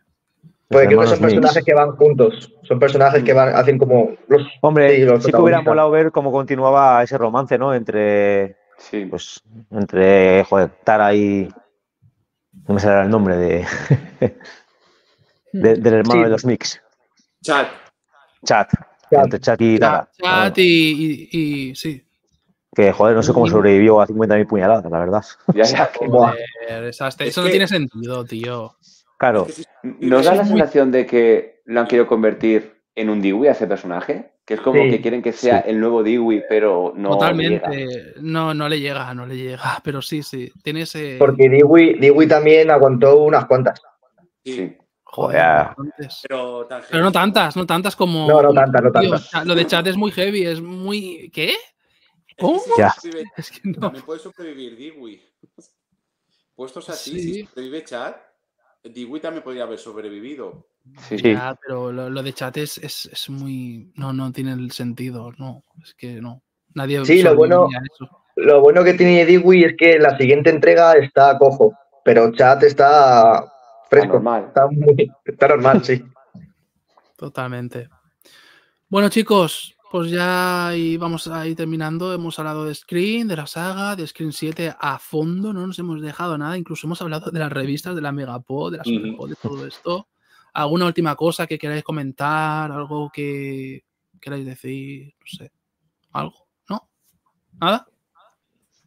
Porque creo que son personajes Mix. que van juntos. Son personajes que van, hacen como los. Hombre, Sí, los sí que hubiera molado ver cómo continuaba ese romance, ¿no? Entre, Sí, pues, entre, joder, Tara y... No me sale el nombre de, de- del hermano Sí. de los Mix. Chat. Chat. Chat. Entre Chat y Tara. Chat, chat y, y- y- sí. Que, joder, no sé cómo sobrevivió a 50.000 puñaladas, la verdad. ya, ya. que-. Joder, Es eso no que- tiene sentido, tío. Claro, ¿Nos da la sensación de que lo han querido convertir en un Dewey a ese personaje? Que es como Sí. que quieren que sea el nuevo Dewey, pero no Totalmente. llega. No, no le llega, no le llega. Pero sí, sí. Tiene ese. Porque Dewey, Dewey también aguantó unas cuantas. sí, Sí. Joder. Pero, no tantas, no tantas como. No, no tantas, no tantas. lo de chat es muy heavy, es muy. ¿Qué? ¿Cómo? Ya. Es que no. También puede sobrevivir Dewey. Puestos así, Sí. si sobrevive Chat, Dewey también podría haber sobrevivido. Sí, Sí. Ya, pero lo, lo de chat es, es, es muy. No, no tiene el sentido, no. Es que no. Nadie. Sí, lo bueno- eso. Lo bueno que tiene Dewey es que la siguiente entrega está cojo, pero Chat está fresco. normal. Está, muy- está normal, sí. Totalmente. Bueno, chicos, pues ya ahí vamos a ir terminando. Hemos hablado de Screen, de la saga, de Screen 7 a fondo, no nos hemos dejado nada. Incluso hemos hablado de las revistas, de la Megapod, de la. Superpod, de todo esto. ¿Alguna última cosa que queráis comentar? ¿Algo que queráis decir? No sé. ¿Algo? ¿No? ¿Nada?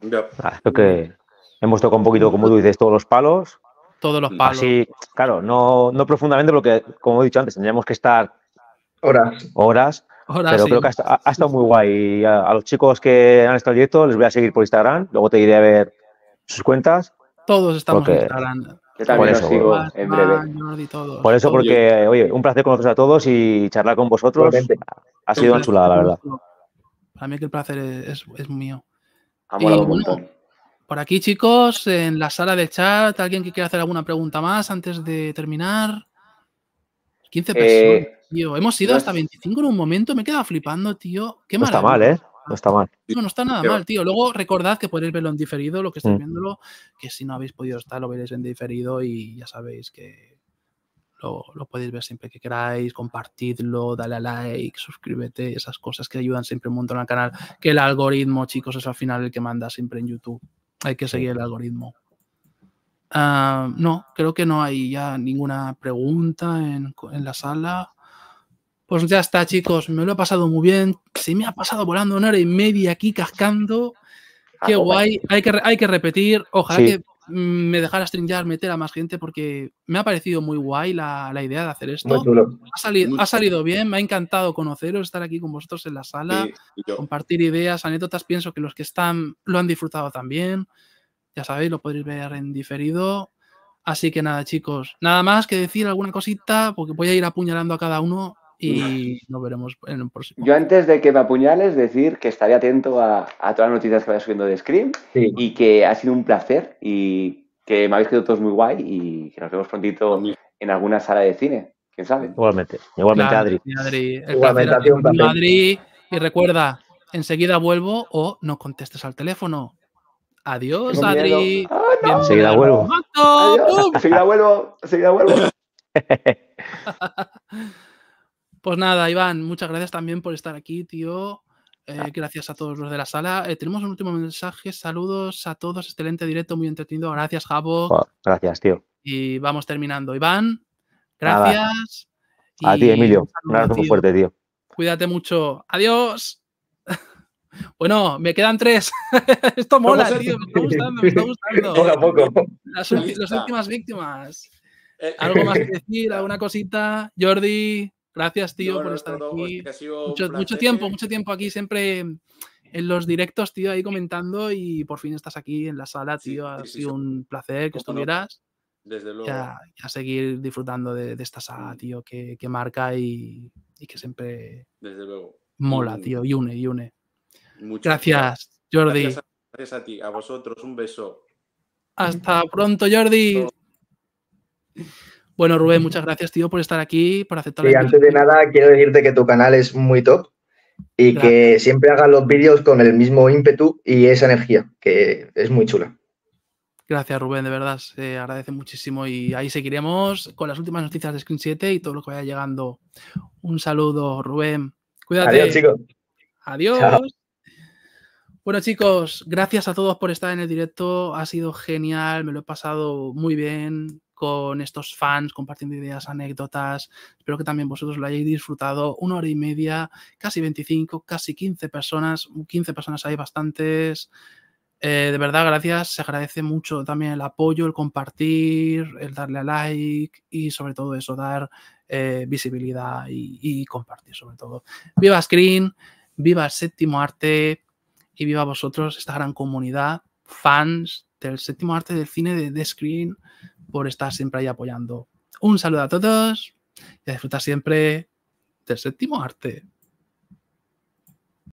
Ya. ah, creo que hemos tocado un poquito, como tú dices, todos los palos. Todos los palos. Así, claro, no, no profundamente, porque, como he dicho antes, tendríamos que estar Horas. horas, Ahora pero sí. creo que ha, esta- ha- ha estado muy guay. Y a, a los chicos que han estado en directo les voy a seguir por Instagram, luego te iré a ver sus cuentas. Todos estamos en porque- Instagram. Yo también Por eso, sigo en breve. Jordi, todos. Por eso, porque, oye, un placer conoceros a todos y charlar con vosotros. Ha sido una chulada, la verdad. Para mí que el placer es, mío. Ha molado Y un bueno, montón. Por aquí, chicos, en la sala de chat, ¿alguien que quiera hacer alguna pregunta más antes de terminar? 15 personas, Eh, tío. Hemos ido no hasta es- 25 en un momento. Me he quedado flipando, tío. Qué No está mal, ¿eh? No está mal. No, no está nada mal, tío. Luego recordad que podéis verlo en diferido, lo que estáis Mm. viéndolo, que si no habéis podido estar, lo veréis en diferido y ya sabéis que lo, lo podéis ver siempre que queráis, compartidlo, dale a like, suscríbete, esas cosas que ayudan siempre un montón al canal. Que el algoritmo, chicos, es al final el que manda siempre en YouTube. Hay que seguir el algoritmo. Ah, no, creo que no hay ya ninguna pregunta en, en la sala. Pues ya está, chicos. Me lo he pasado muy bien. Se me ha pasado volando una hora y media aquí cascando. Qué guay. Hay que, hay que repetir. Ojalá Sí. que mm, me dejara stringar, meter a más gente, porque me ha parecido muy guay la, la idea de hacer esto. Ha salido, ha salido bien, me ha encantado conoceros, estar aquí con vosotros en la sala, Sí, compartir ideas, anécdotas. Pienso que los que están lo han disfrutado también. Ya sabéis, lo podréis ver en diferido. Así que nada, chicos, nada más que decir alguna cosita, porque voy a ir apuñalando a cada uno y nos veremos en el próximo. Yo antes de que me apuñales, decir que estaré atento a, a todas las noticias que vaya subiendo de Scream Sí. y que ha sido un placer y que me habéis quedado todos muy guay y que nos vemos prontito en alguna sala de cine. ¿Quién sabe? Igualmente, igualmente, Claro, Adri. Adri. Igualmente. Adri. Y recuerda, enseguida vuelvo o no contestes al teléfono. Adiós, Tengo Adri. ¡Ah, no! Enseguida vuelvo. Enseguida vuelvo, enseguida vuelvo. Pues nada, Iván, muchas gracias también por estar aquí, tío. Eh, gracias a todos los de la sala. Eh, tenemos un último mensaje. Saludos a todos. Excelente directo, muy entretenido. Gracias, Jabo. Joder, Gracias, tío. Y vamos terminando. Iván, gracias. A ti, Emilio. un Un abrazo muy fuerte, tío. Cuídate mucho. Adiós. Bueno, me quedan tres. Esto mola, tío. Me está gustando, me está gustando. Poco a poco. Las, las últimas víctimas. Eh, ¿Algo más que decir? ¿Alguna cosita? Jordi, gracias, tío, no, por no, estar aquí. que Mucho, tiempo, mucho tiempo aquí, siempre en los directos, tío, ahí comentando y por fin estás aquí en la sala, Sí, tío. Ha sí, sido sí. un placer que estuvieras. Desde luego. Y a, y a seguir disfrutando de, de esta sala, Mm. tío, que, que marca y, y que siempre Desde luego. mola, Mm. tío, y une, y une. Mucho. Gracias, Jordi. Gracias a, gracias a ti, a vosotros. Un beso. Hasta pronto, Jordi. Bueno, Rubén, muchas gracias, tío, por estar aquí, por aceptar Y la antes de nada, quiero decirte que tu canal es muy top y que siempre hagas los vídeos con el mismo ímpetu y esa energía, que es muy chula. Gracias, Rubén, de verdad, se agradece muchísimo y ahí seguiremos con las últimas noticias de Screen 7 y todo lo que vaya llegando. Un saludo, Rubén. Cuídate. Adiós, chicos. Adiós. Chao. Bueno, chicos, gracias a todos por estar en el directo. Ha sido genial, me lo he pasado muy bien con estos fans, compartiendo ideas, anécdotas. Espero que también vosotros lo hayáis disfrutado. Una hora y media, casi 25, casi 15 personas. 15 personas hay bastantes. Eh, de verdad, gracias. Se agradece mucho también el apoyo, el compartir, el darle a like y sobre todo eso, dar eh, visibilidad y, y compartir sobre todo. Viva Screen, viva el séptimo arte y viva vosotros, esta gran comunidad, fans del séptimo arte del cine de The Screen, por estar siempre ahí apoyando. Un saludo a todos y a disfrutar siempre del séptimo arte.